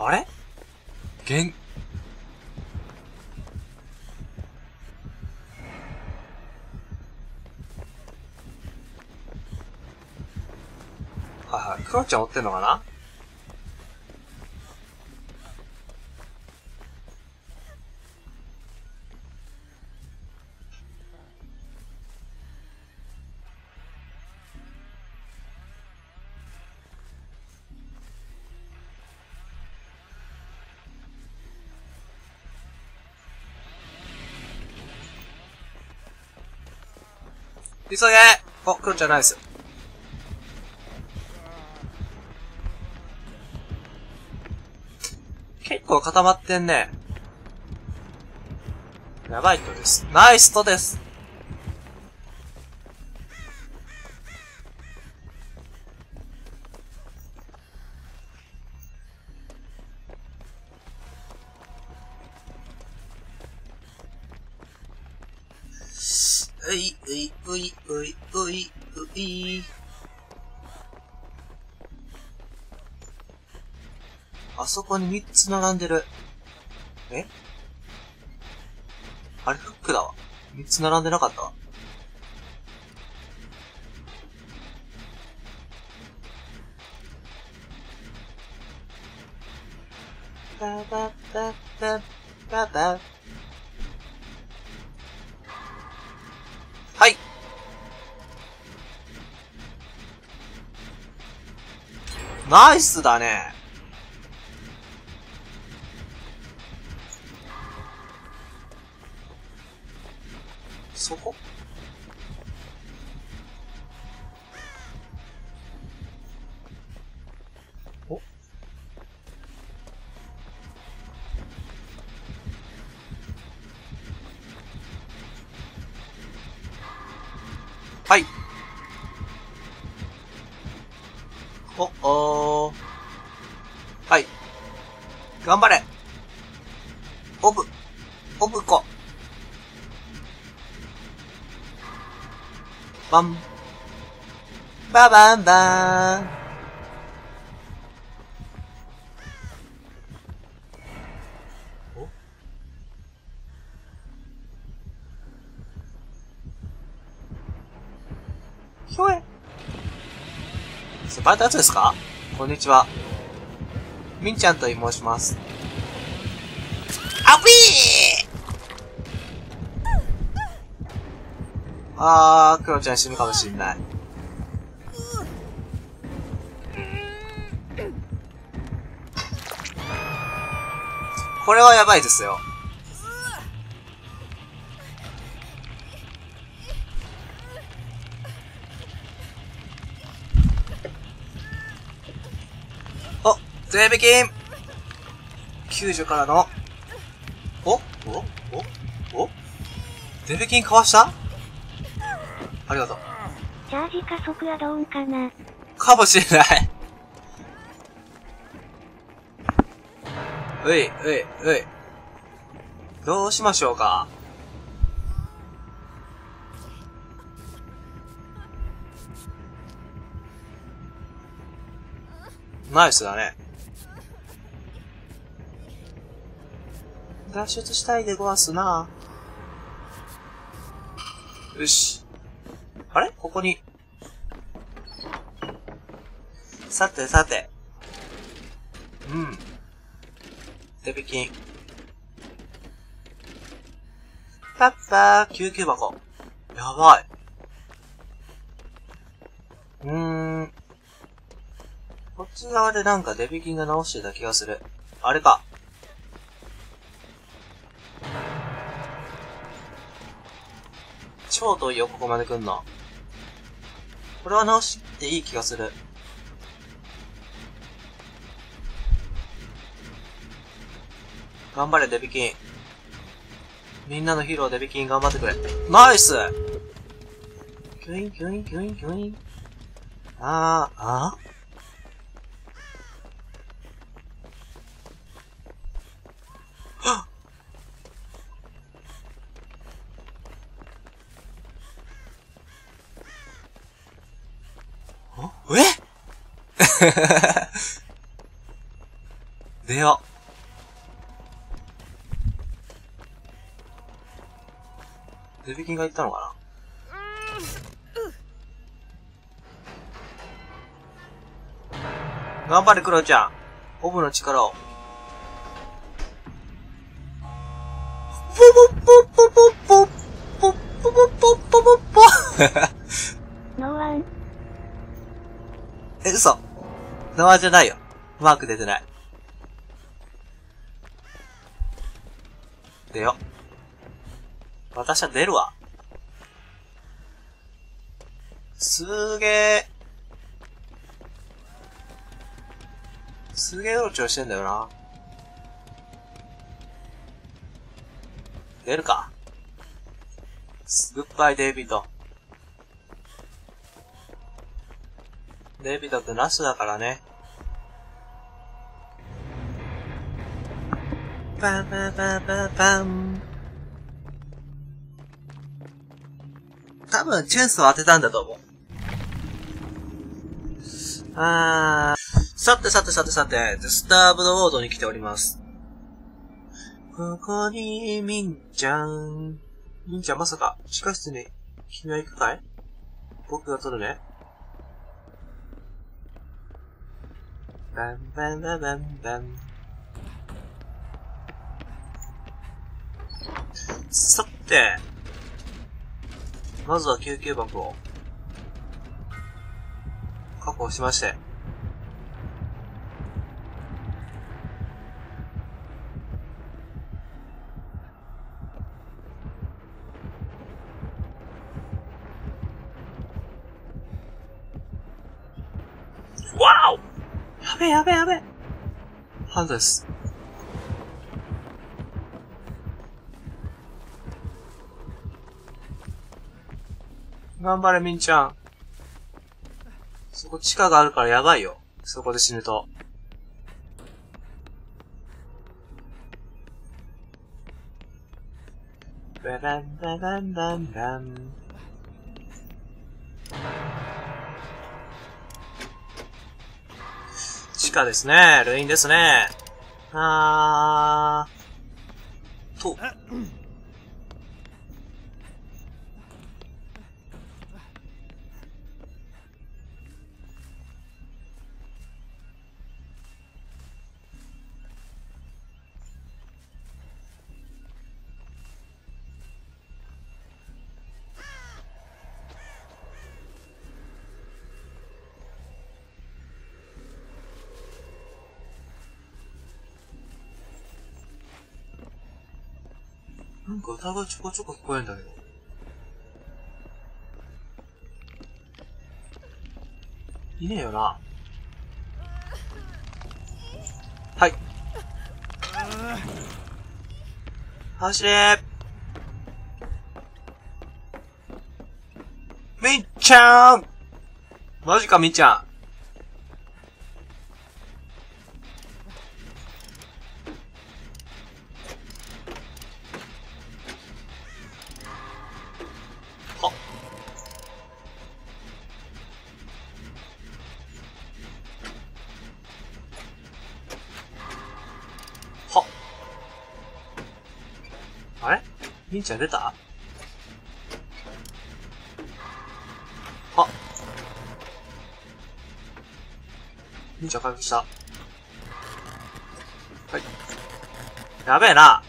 あれ？げん、はいはい。クロちゃん追ってんのかな？急げお、クロちゃんナイス。結構固まってんね。やばい人です。ナイスとです。うい、うい、うい、うい、うい、うい。あそこに3つ並んでる。え？あれフックだわ。3つ並んでなかったわ。ババババババはい。ナイスだね。そこ？はい。お、おー。はい。頑張れ。オブ、オブコ。バン。ババンバーン。ひょえ。先輩ってやつですか？こんにちは。みんちゃんと申します。あびーあー、クロちゃん死ぬかもしんない。これはやばいですよ。お、ゼービキン救助からの、お？お？お？お？ゼービキンかわした？ありがとう。チャージ加速はどうんかな？かもしれない。うい、うい、うい。どうしましょうか？ナイスだね。脱出したいでごわすな。よし。あれ？ここに。さてさて。うん。デビキン。パッパー、救急箱。やばい。うーん。こっち側でなんかデビキンが直してた気がする。あれか。超遠いよ、ここまで来んの。これは直していい気がする。頑張れ、デビキン。みんなのヒーロー、デビキン頑張ってくれ。ナイスキュイン、キュイン、キュイン、キュイン。あー、あーはっおえ 出よう。デビキンが言ったのかな？頑張れ、クロちゃん。オブの力を。名前じゃないよ。マーク出てない。出よ。私は出るわ。すーげー。すげーうろちょろしてんだよな。出るか。グッバイデイビッド。デイビッドってラスだからね。パンパンパンパンパン。多分、チェンスを当てたんだと思う。あー。さてさてさてさて、デスターブドウォードに来ております。ここに、みんちゃん。みんちゃんまさか、地下室に、君は行くかい？僕が取るね。バンバンバンバンバン。さて、まずは救急箱を確保しまして。わおやべやべやべえハンドです。頑張れ、みんちゃん。そこ地下があるからやばいよ。そこで死ぬと。ダランダランランラン。地下ですね。ルインですね。あー。と。歌がちょこちょこ聞こえるんだけど。いねえよな。はい。走れみっちゃんマジかみっちゃん。ちゃん出た？はみーちゃん回復した。はい。やべえな。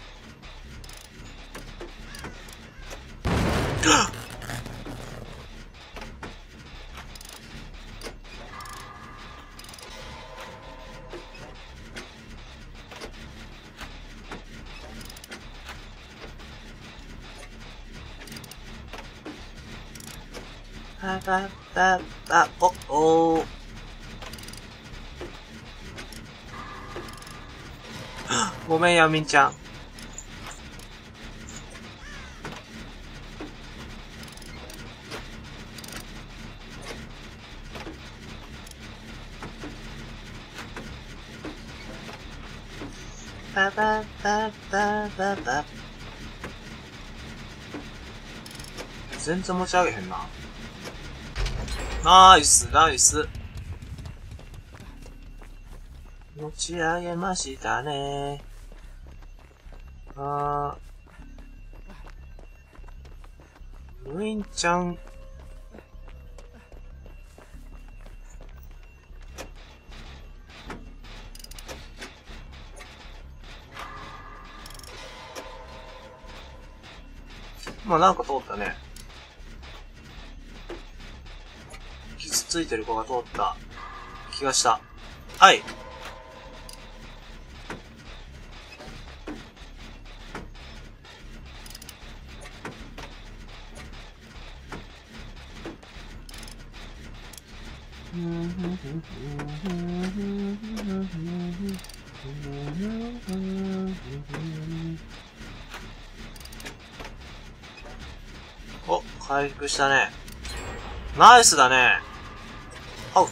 やみんちゃん。パパパパパパ。全然持ち上げへんな。ナイス、ナイス。持ち上げましたね。ちゃん。まあなんか通ったね。傷ついてる子が通った気がした。はい。お、回復したね。ナイスだね。あう。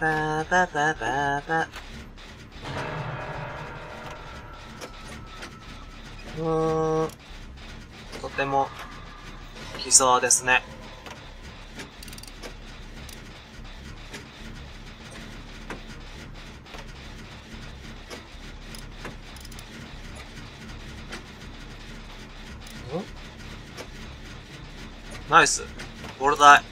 はぁパーうん。とても、来そうですね。ナイス。ボルダイ。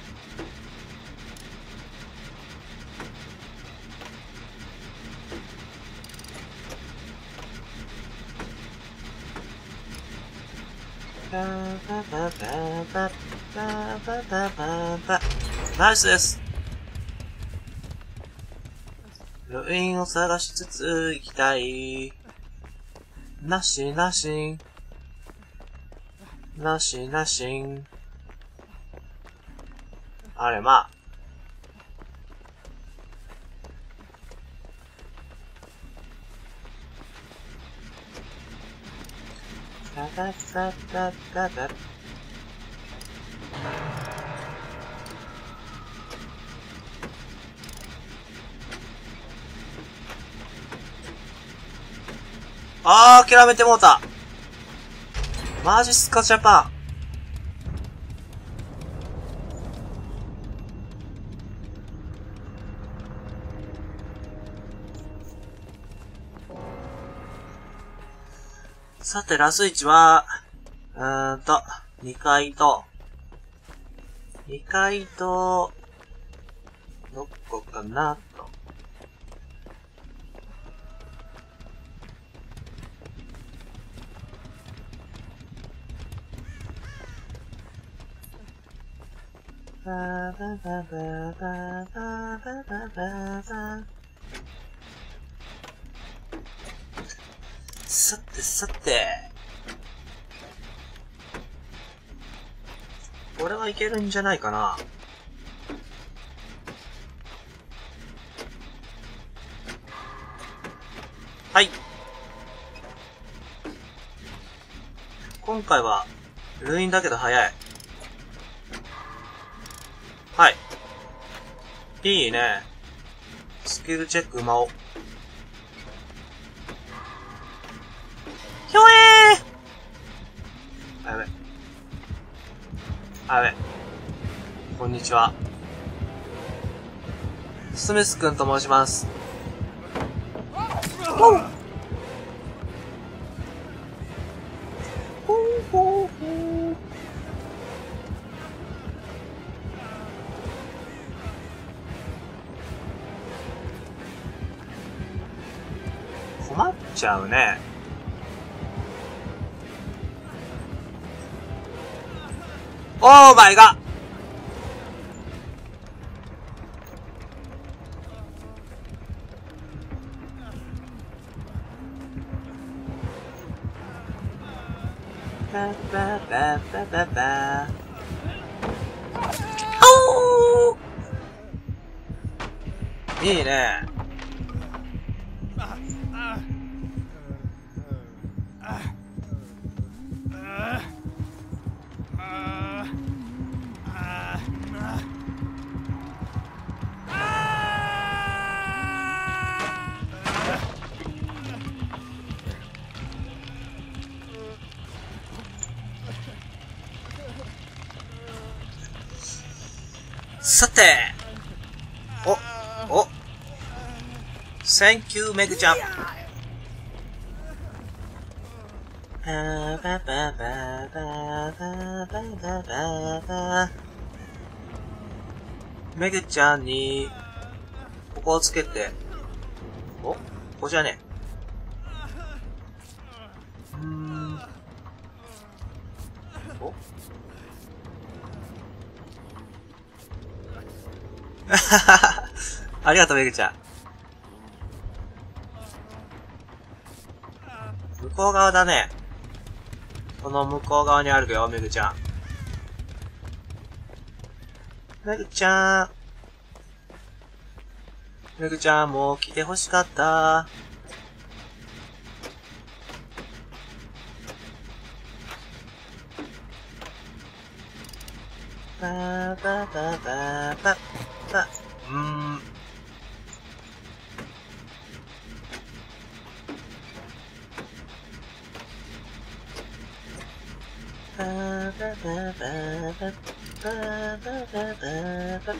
ナイスです。ルインを探しつつ行きたい。なしなし。なしなし。あれ、まあ。タタタタタあー、諦めてもうた。マジっすか、ジャパン。さて、ラスイチは、うーんと、2階と、2階と、どこかなと。バーバーバーバーバーバーバーバーさてさて。これはいけるんじゃないかな。はい。今回は、ルインだけど早い。はい。いいね。スキルチェック馬を。やべ。こんにちは。スミスくんと申します。困っちゃうね。Oh my god! Ba, ba, ba, ba, ba, ba. Oh! いいね。さて、お、お、Thank you, めぐちゃん。ババババババババババめぐちゃんに、ここをつけて、おここじゃねえ。うーん。お ありがとう、めぐちゃん。向こう側だね。この向こう側にあるよ、めぐちゃん。めぐちゃん。めぐちゃん、もう来て欲しかった。ばーばーばーばーばーうん。ばーばーばーばーばーばーばーばーば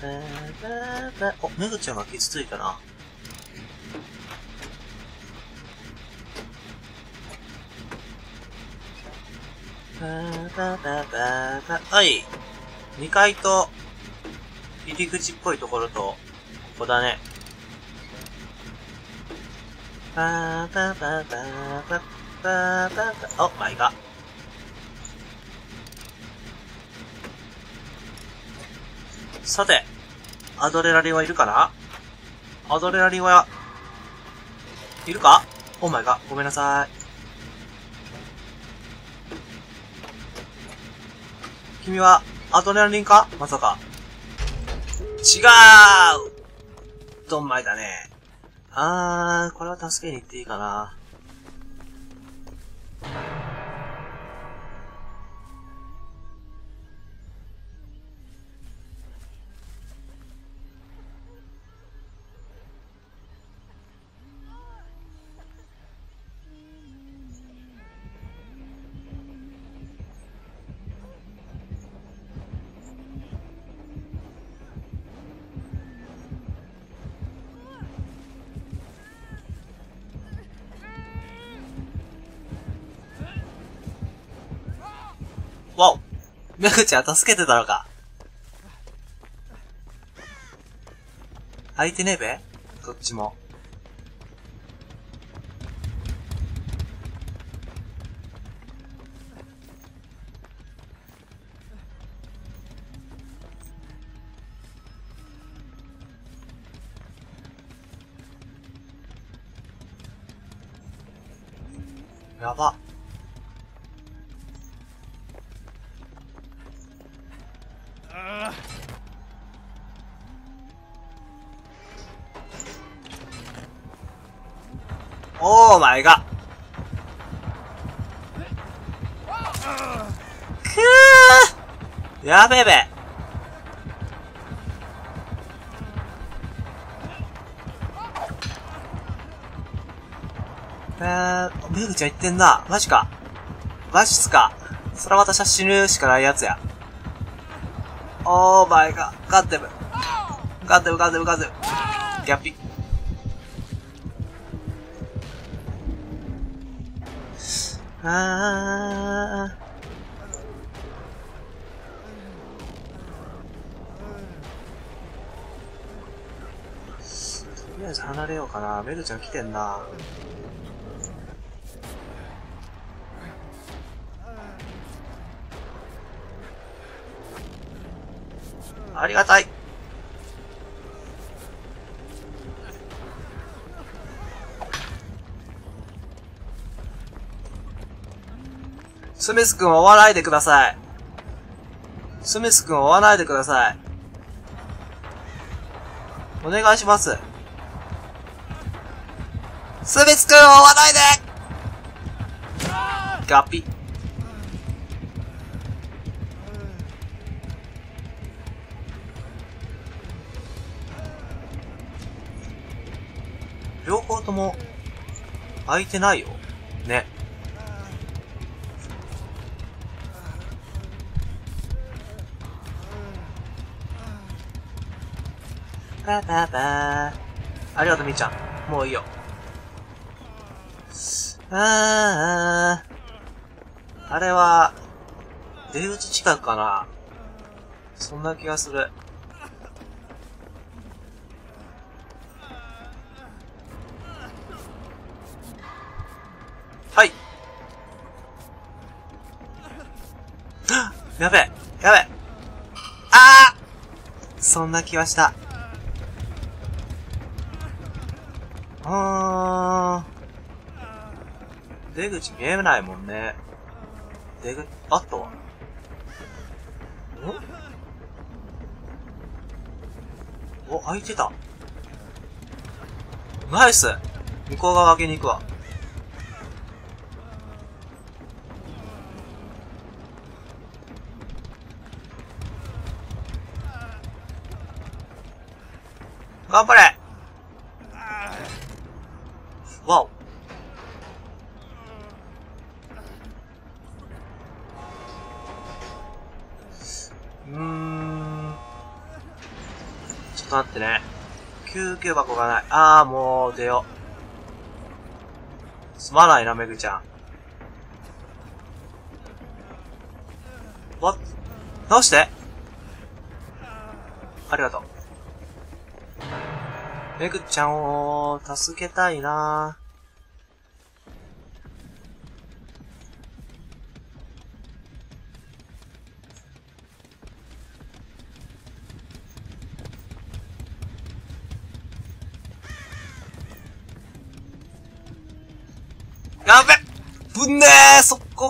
ーばーばーお、めぐちゃん。が傷ついたな。ばーばーばーばーばーはい。2階と、入り口っぽいところと、ここだね。ばーばーばーばーばーばーばーばーお、マイガ。さて、アドレナリンはいるかな？アドレナリンは、いるか？オーマイガ、ごめんなさい。君は、アドレナリンか？まさか。違うドンマイだね。あー、これは助けに行っていいかな。めぐちゃん助けてたのか。空いてねえべ？どっちも。やば。やべえべ。えー、めぐちゃん言ってんな。マジか。マジっすか。そら私は死ぬしかないやつや。オーマイガ、ガッテム。ガッテム、ガッテム、ガッテム。ギャッピ。あー。とりあえず離れようかな。メルちゃん来てんな。ありがたい。スミス君追わないでください。スミス君追わないでください。お願いします。スミス君追わないでガピ。両方とも、空いてないよ。ね。パパパ。ありがとう、みーちゃん。もういいよ。あ。あれは、出口近くかな。そんな気がする。はい。やべえ、やべえ。あーそんな気はした。あー。出口見えないもんね。出口、あったわ。んお、開いてた。ナイス向こう側開けに行くわ。ってね。救急箱がない。あー、もう出よう。すまないな、めぐちゃん。わ直してありがとう。めぐちゃんを助けたいなぁ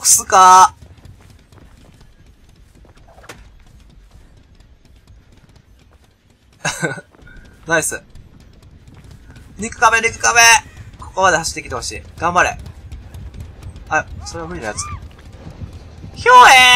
くすかナイス。肉壁、肉壁ここまで走ってきてほしい。頑張れ。あ、それは無理なやつ。ひょうえ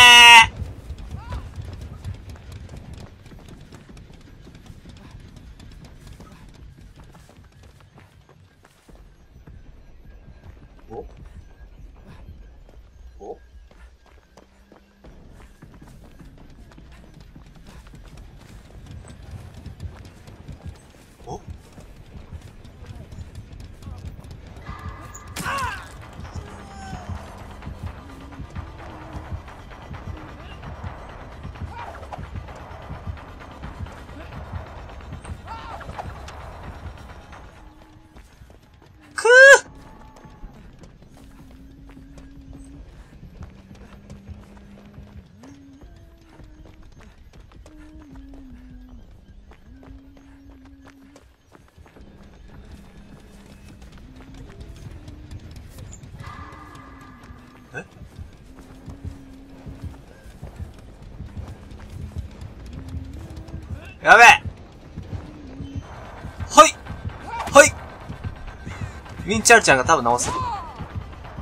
ミンチャルちゃんが多分直す。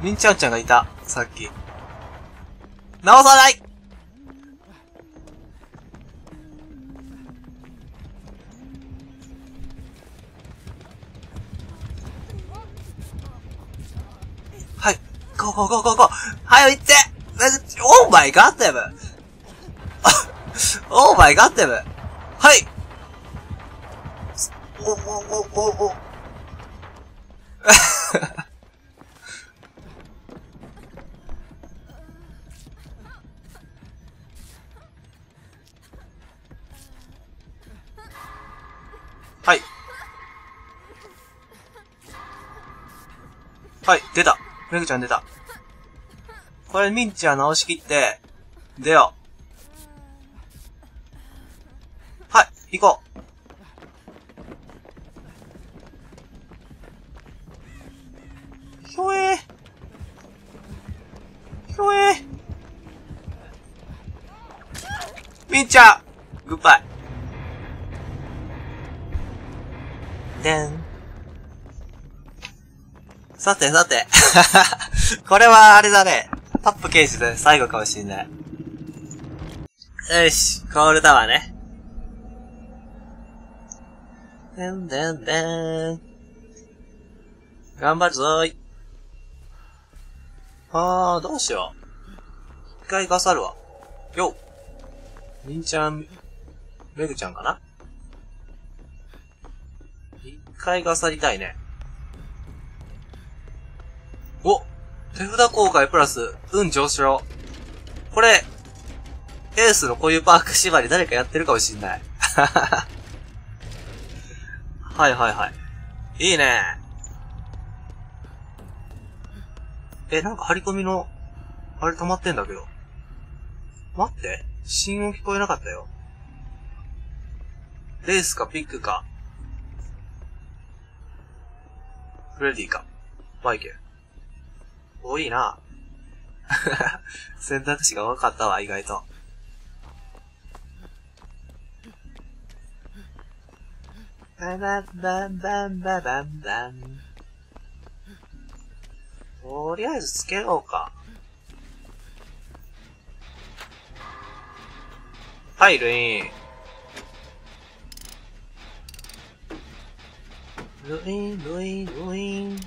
ミンチャルちゃんがいた、さっき。直さないはい。 Go go go go go はい、行って Oh my goddamn, oh my goddamn はいお、お、お、お、お。はい。はい、出た。めぐちゃん出た。これミンチは直しきって、出よう。はい、行こう。みんちゃんグッバイ。でん。さてさて。これはあれだね。タップケージで最後かもしんない。よし、コールタワーね。でんでんでん。頑張るぞーい。あー、どうしよう。一回ガサるわ。よっ。みんちゃん、めぐちゃんかな？一回ガサりたいね。お手札公開プラス、運上昇。これ、エースのこういうパーク縛り誰かやってるかもしんない。はいはいはい。いいね。え、なんか張り込みの、あれ止まってんだけど。待って。心音聞こえなかったよ。レースかピックか。フレディか。マイケル。多いな。選択肢が多かったわ、意外と。ババンバンバンババンバン。とりあえずつけようか。はい、ルイン。ルイン、ルイン、ルイン。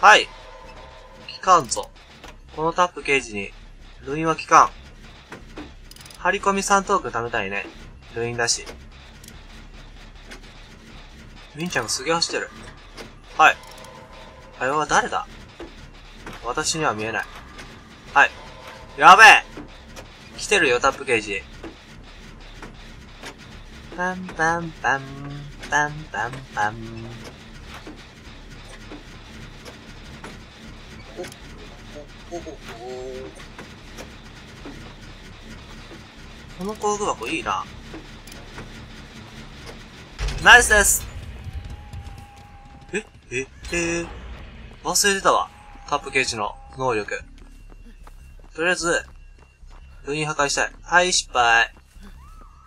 はい。効かんぞ。このタップゲージに、ルインは効かん。張り込み3トークン貯めたいね。ルインだし。ミンちゃんがすげえ走ってる。はい。あれは誰だ？私には見えない。はい。やべえ来てるよ、タップゲージ。パンパンパン、パンパンパン。お、お、お、お、この工具箱いいな。ナイスですえ、え、えー、忘れてたわ。タップゲージの能力。とりあえず、ルイン破壊したい。はい、失敗。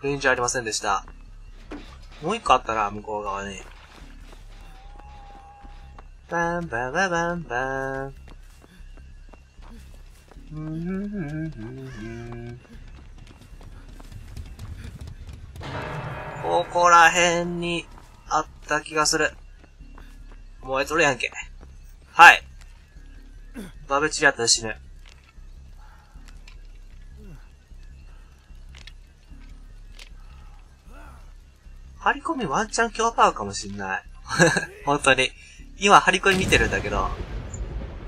ルインじゃありませんでした。もう一個あったな、向こう側に。バンバンバンバンバン。ここら辺にあった気がする。燃えとるやんけ。はい。バベチリやったら死ぬ。張り込みワンチャン強パワーかもしんない。本当に。今張り込み見てるんだけど、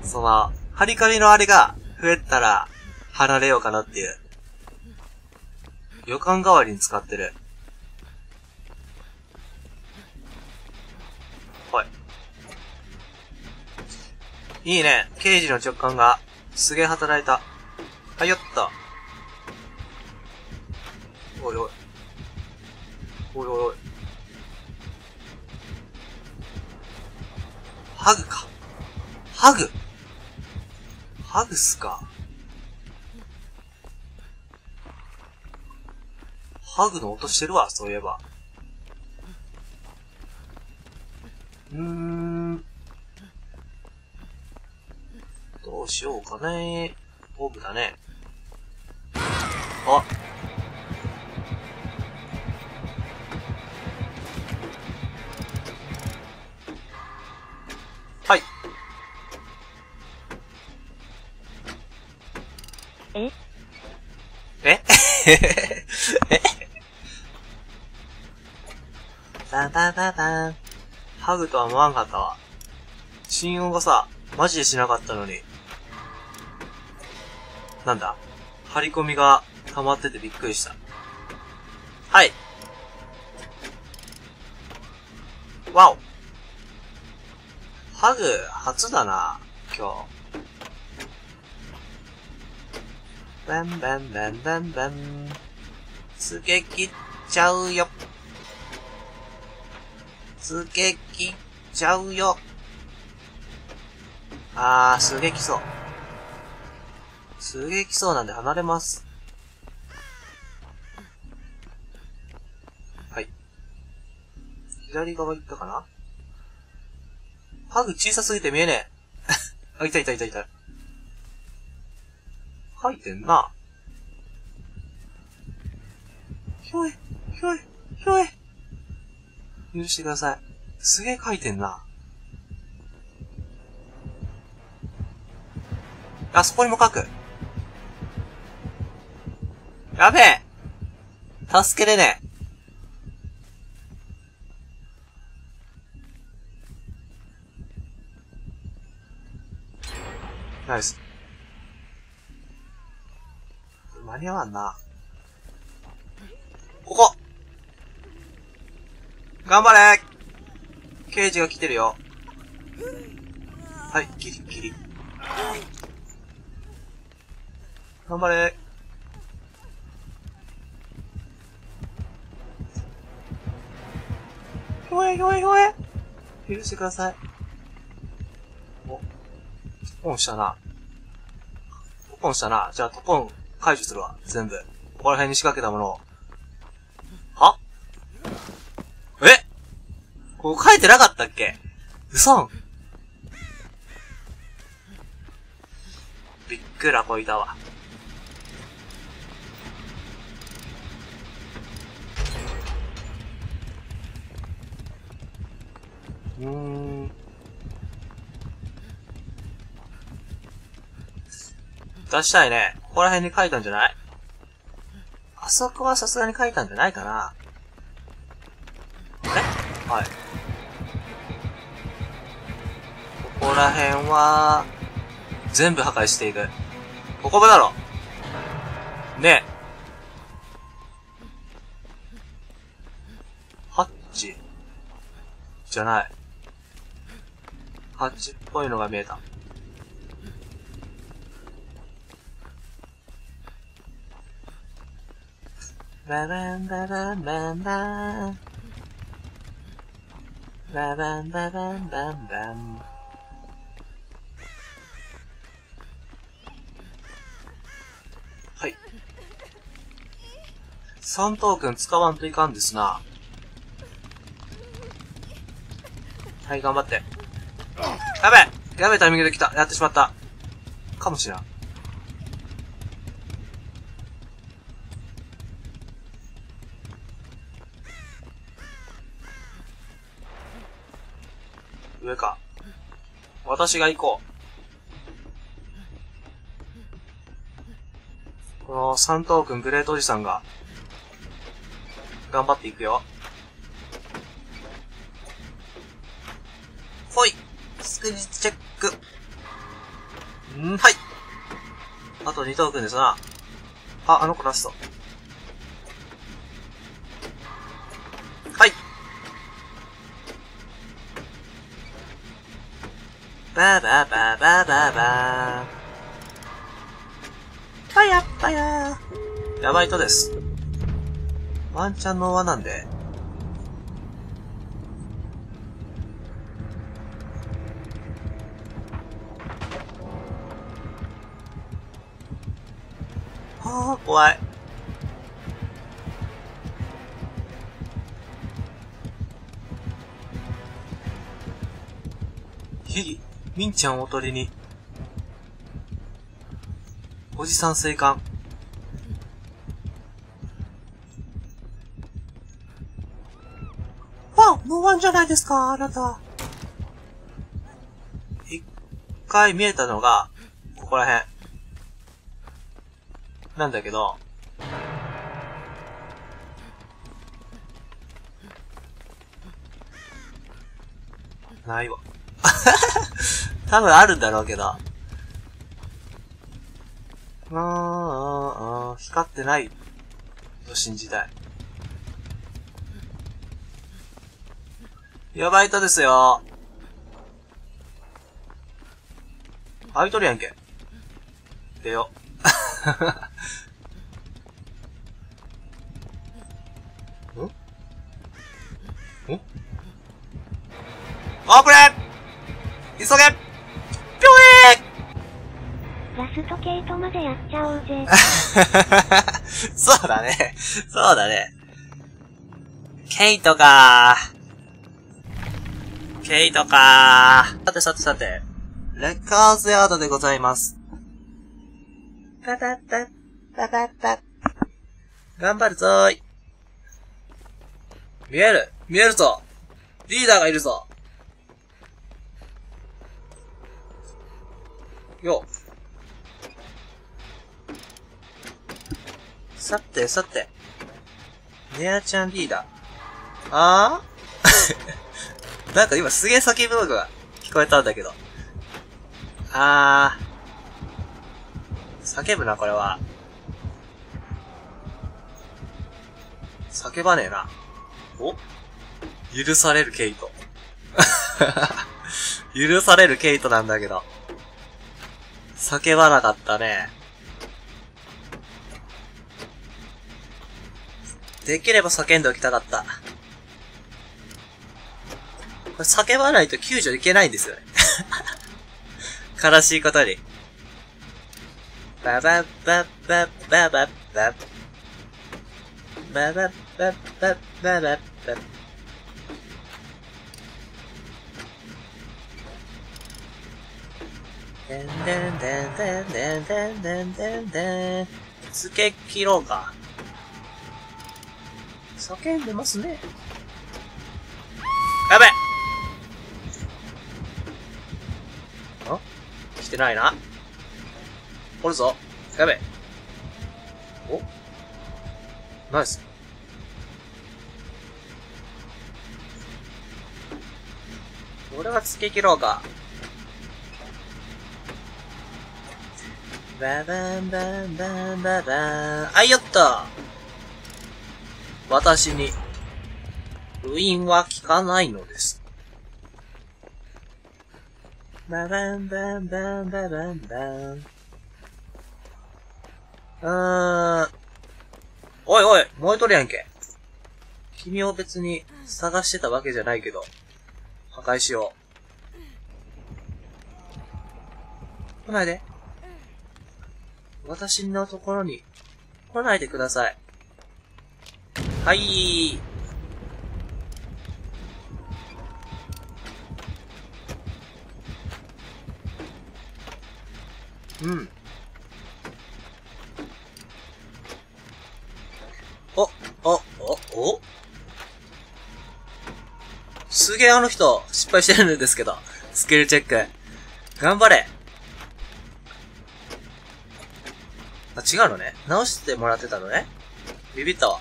その、張り込みのあれが増えたら、離れようかなっていう。予感代わりに使ってる。はい。いいね。刑事の直感が、すげえ働いた。はい、よっと。おいおい。おいおいおい。ハグか。ハグハグっすか。ハグの音してるわ、そういえば。うーん。どうしようかね。オーブだね。あはい。え？え？え？タンタンタンタン。ハグとは思わんかったわ。心音がさ、マジでしなかったのに。なんだ？張り込みが溜まっててびっくりした。はい。わお。ハグ、初だな、今日。バンバンバンバンバン。つけ切っちゃうよ。つけ切っちゃうよ。あー、すげえ来そう。すげえ来そうなんで離れます。はい。左側行ったかな？ハグ小さすぎて見えねえ。あ、いたいたいたいた。書いてんな。ひょい、ひょい、ひょい。許してください。すげえ書いてんな。あそこにも書く。やべえ助けれねえ。ナイス。間に合わんな。ここ頑張れ刑事が来てるよ。はい、ギリギリ。頑張れひょえひょえひょえ許してください。ポンしたな。トポンしたな。じゃあトポン解除するわ。全部。ここら辺に仕掛けたものを。は？え？ここ書いてなかったっけ？嘘びっくらこいたわ。うーん。出したいね。ここら辺に書いたんじゃない？あそこはさすがに書いたんじゃないかな。え？はい。ここら辺は、全部破壊していく。ここもだろねえ。ハッチ？じゃない。ハッチっぽいのが見えた。ババンババンバンバン。ババンババンバンバン。はい。3トークン使わんといかんですな。はい、頑張って。やべやべえタイミングで来た。やってしまった。かもしれん。上か。私が行こう。この三トークングレートおじさんが、頑張っていくよ。ほい。スクリチェック。んはい。あと2トークンですな。あ、あの子ラスト。バーバーバーバーバーバー。パヤッパヤー。やばいとです。ワンチャンの輪なんで、はあ、怖い。ギ、ミンちゃんをおとりに。おじさん生還。あ、無腕じゃないですか、あなた。一回見えたのが、ここら辺。なんだけど、ないわ。多分あるんだろうけど。あーあー、あ光ってないと信じたい。やばい人ですよ。開いとるやんけ。出よ。ん？ん？オープン急げでやっちゃおうぜ。そうだね。そうだね。ケイトかー。ケイトかー。さてさてさて。レッカーズヤードでございます。パパッパッ、パパッパッ。頑張るぞーい。見える見えるぞリーダーがいるぞよ。さて、さて。ネアちゃんリーダー。あー？なんか今すげえ叫ぶのが聞こえたんだけど。あー。叫ぶな、これは。叫ばねえな。お？許されるケイト。許されるケイトなんだけど。叫ばなかったね。できれば叫んでおきたかった。これ叫ばないと救助いけないんですよね。悲しいことに。バババババババ。バババババババ。でんでんでんでんでんでんでんでんでん。つけ切ろうか。叫んでますね。やべあ？来てないな。おるぞ。やべお？ナイス。俺はつけ切ろうか。ババンバンバンババン。あいよっと私に、封印は効かないのです。ババンバンバンババンバン。うーん。おいおい、燃えとるやんけ。君を別に探してたわけじゃないけど、破壊しよう。来ないで。私のところに来ないでください。はい。うん。お、お、お、お？すげえあの人、失敗してるんですけど。スキルチェック。頑張れ。あ、違うのね。直してもらってたのね。ビビったわ。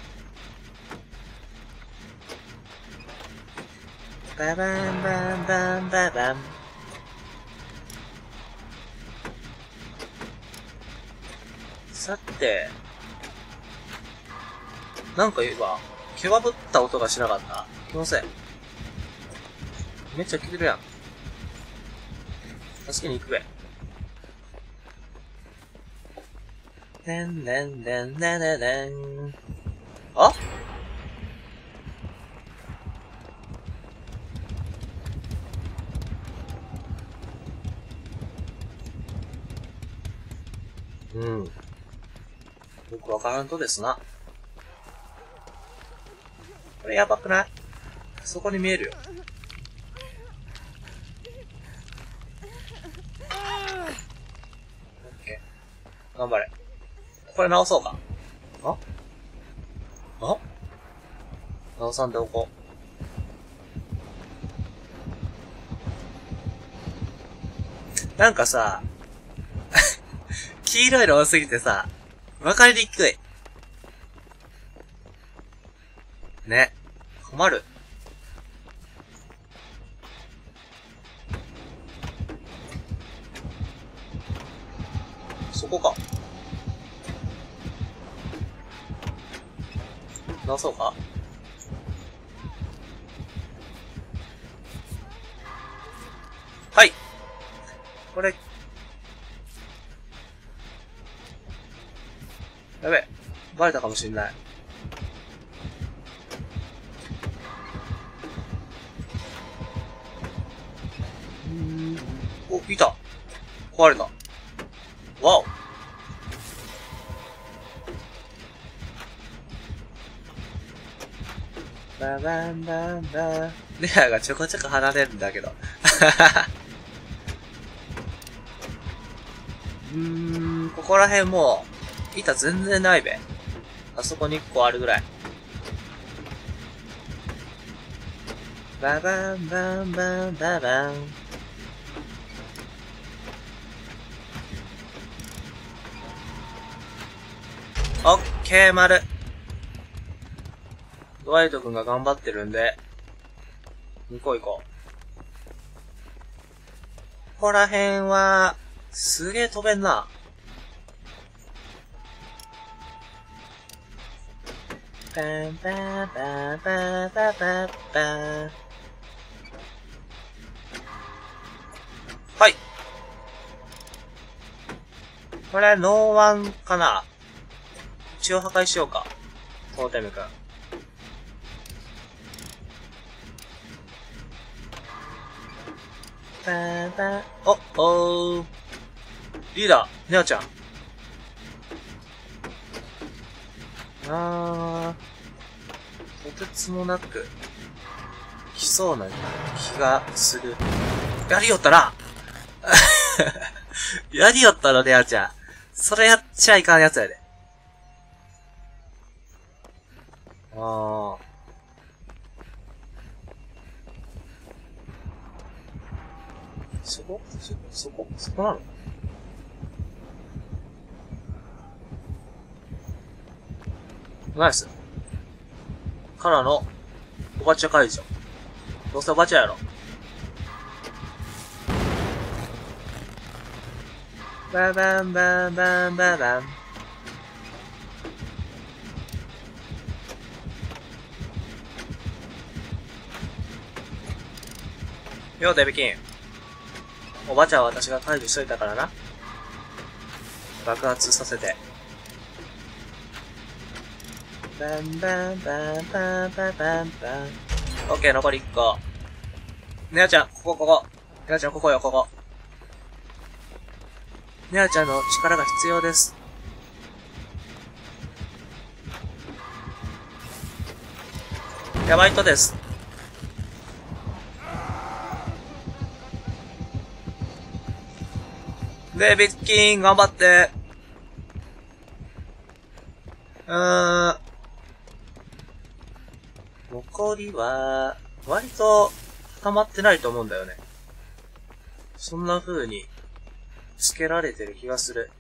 ババンバンバンババン。さて、なんか今、毛羽ぶった音がしなかった気のせい。めっちゃ聞いてるやん。助けに行くべ。でんでんでんでんでんでん。あ？うん。よくわからんとですな。これやばくない？そこに見えるよ。OK。頑張れ。これ直そうか。あ？あ？直さんでおこう。なんかさ、黄色いの多すぎてさ、わかりにくい。ね。困る。そこか。直そうかはい。これ。やべ。バレたかもしんない。お、いた。壊れた。わお。ババンバンバン。レアがちょこちょこ離れるんだけど。うーん、ここら辺もう、板全然ないべ。あそこに1個あるぐらい。ババンバンバンババン。オッケー、丸。ドワイト君が頑張ってるんで、行こう行こう。ここら辺は、すげえ飛べんな。パンパンパンパンパンパンパン。はい。これ、ノーワンかな一応破壊しようか。トーテム君。パーパー、お、おー。リーダー、ネオちゃん。あー、とてつもなく、来そうな気がする。やりよったな やりよったの、ネオちゃん。それやっちゃいかんやつやで。あー。そこ？そ、そこ？そこなの？ナイス。からの、おばちゃ解除。どうせおばちゃやろ。バンバンバンバンバンバン。よう、デビキン。おばちゃんは私が解除しといたからな。爆発させて。バンバンバンバンバンバンバン。オッケー、残り1個。ネオちゃん、ここ、ここ。ネオちゃん、ここよ、ここ。ネオちゃんの力が必要です。ヤバい人です。デビッキン、頑張って。うーん。残りは、割と、溜まってないと思うんだよね。そんな風に、つけられてる気がする。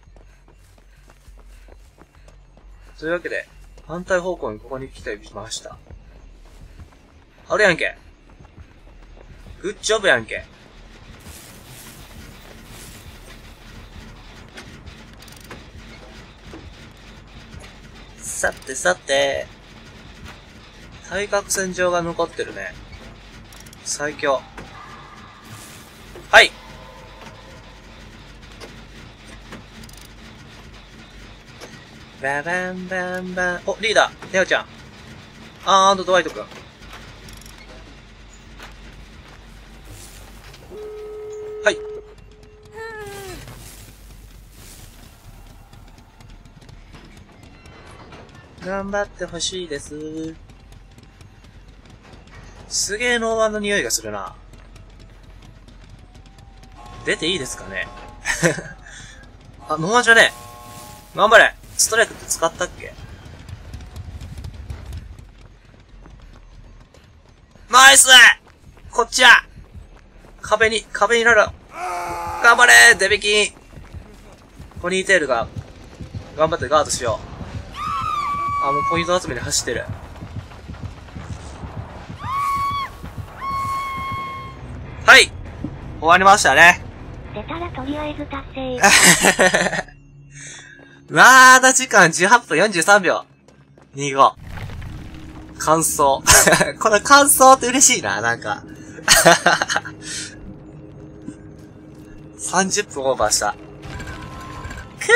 というわけで、反対方向にここに来てみました。あれやんけ。グッジョブやんけ。さてさて、対角線上が残ってるね。最強。はいババンバンバン。お、リーダー、ネオちゃん。あー、あとドワイトくん。はい。頑張ってほしいです。すげえノーワンの匂いがするな。出ていいですかね？あ、ノーワンじゃねえ。頑張れストライクって使ったっけ？ナイスこっちや壁に、壁になる頑張れデビキンポニーテールが、頑張ってガードしよう。あ、もうポイント集めに走ってる。はい終わりましたね。出たらとりあえず達成。まだ時間18分43秒。25。感想。この感想って嬉しいな、なんか。30分オーバーした。くっ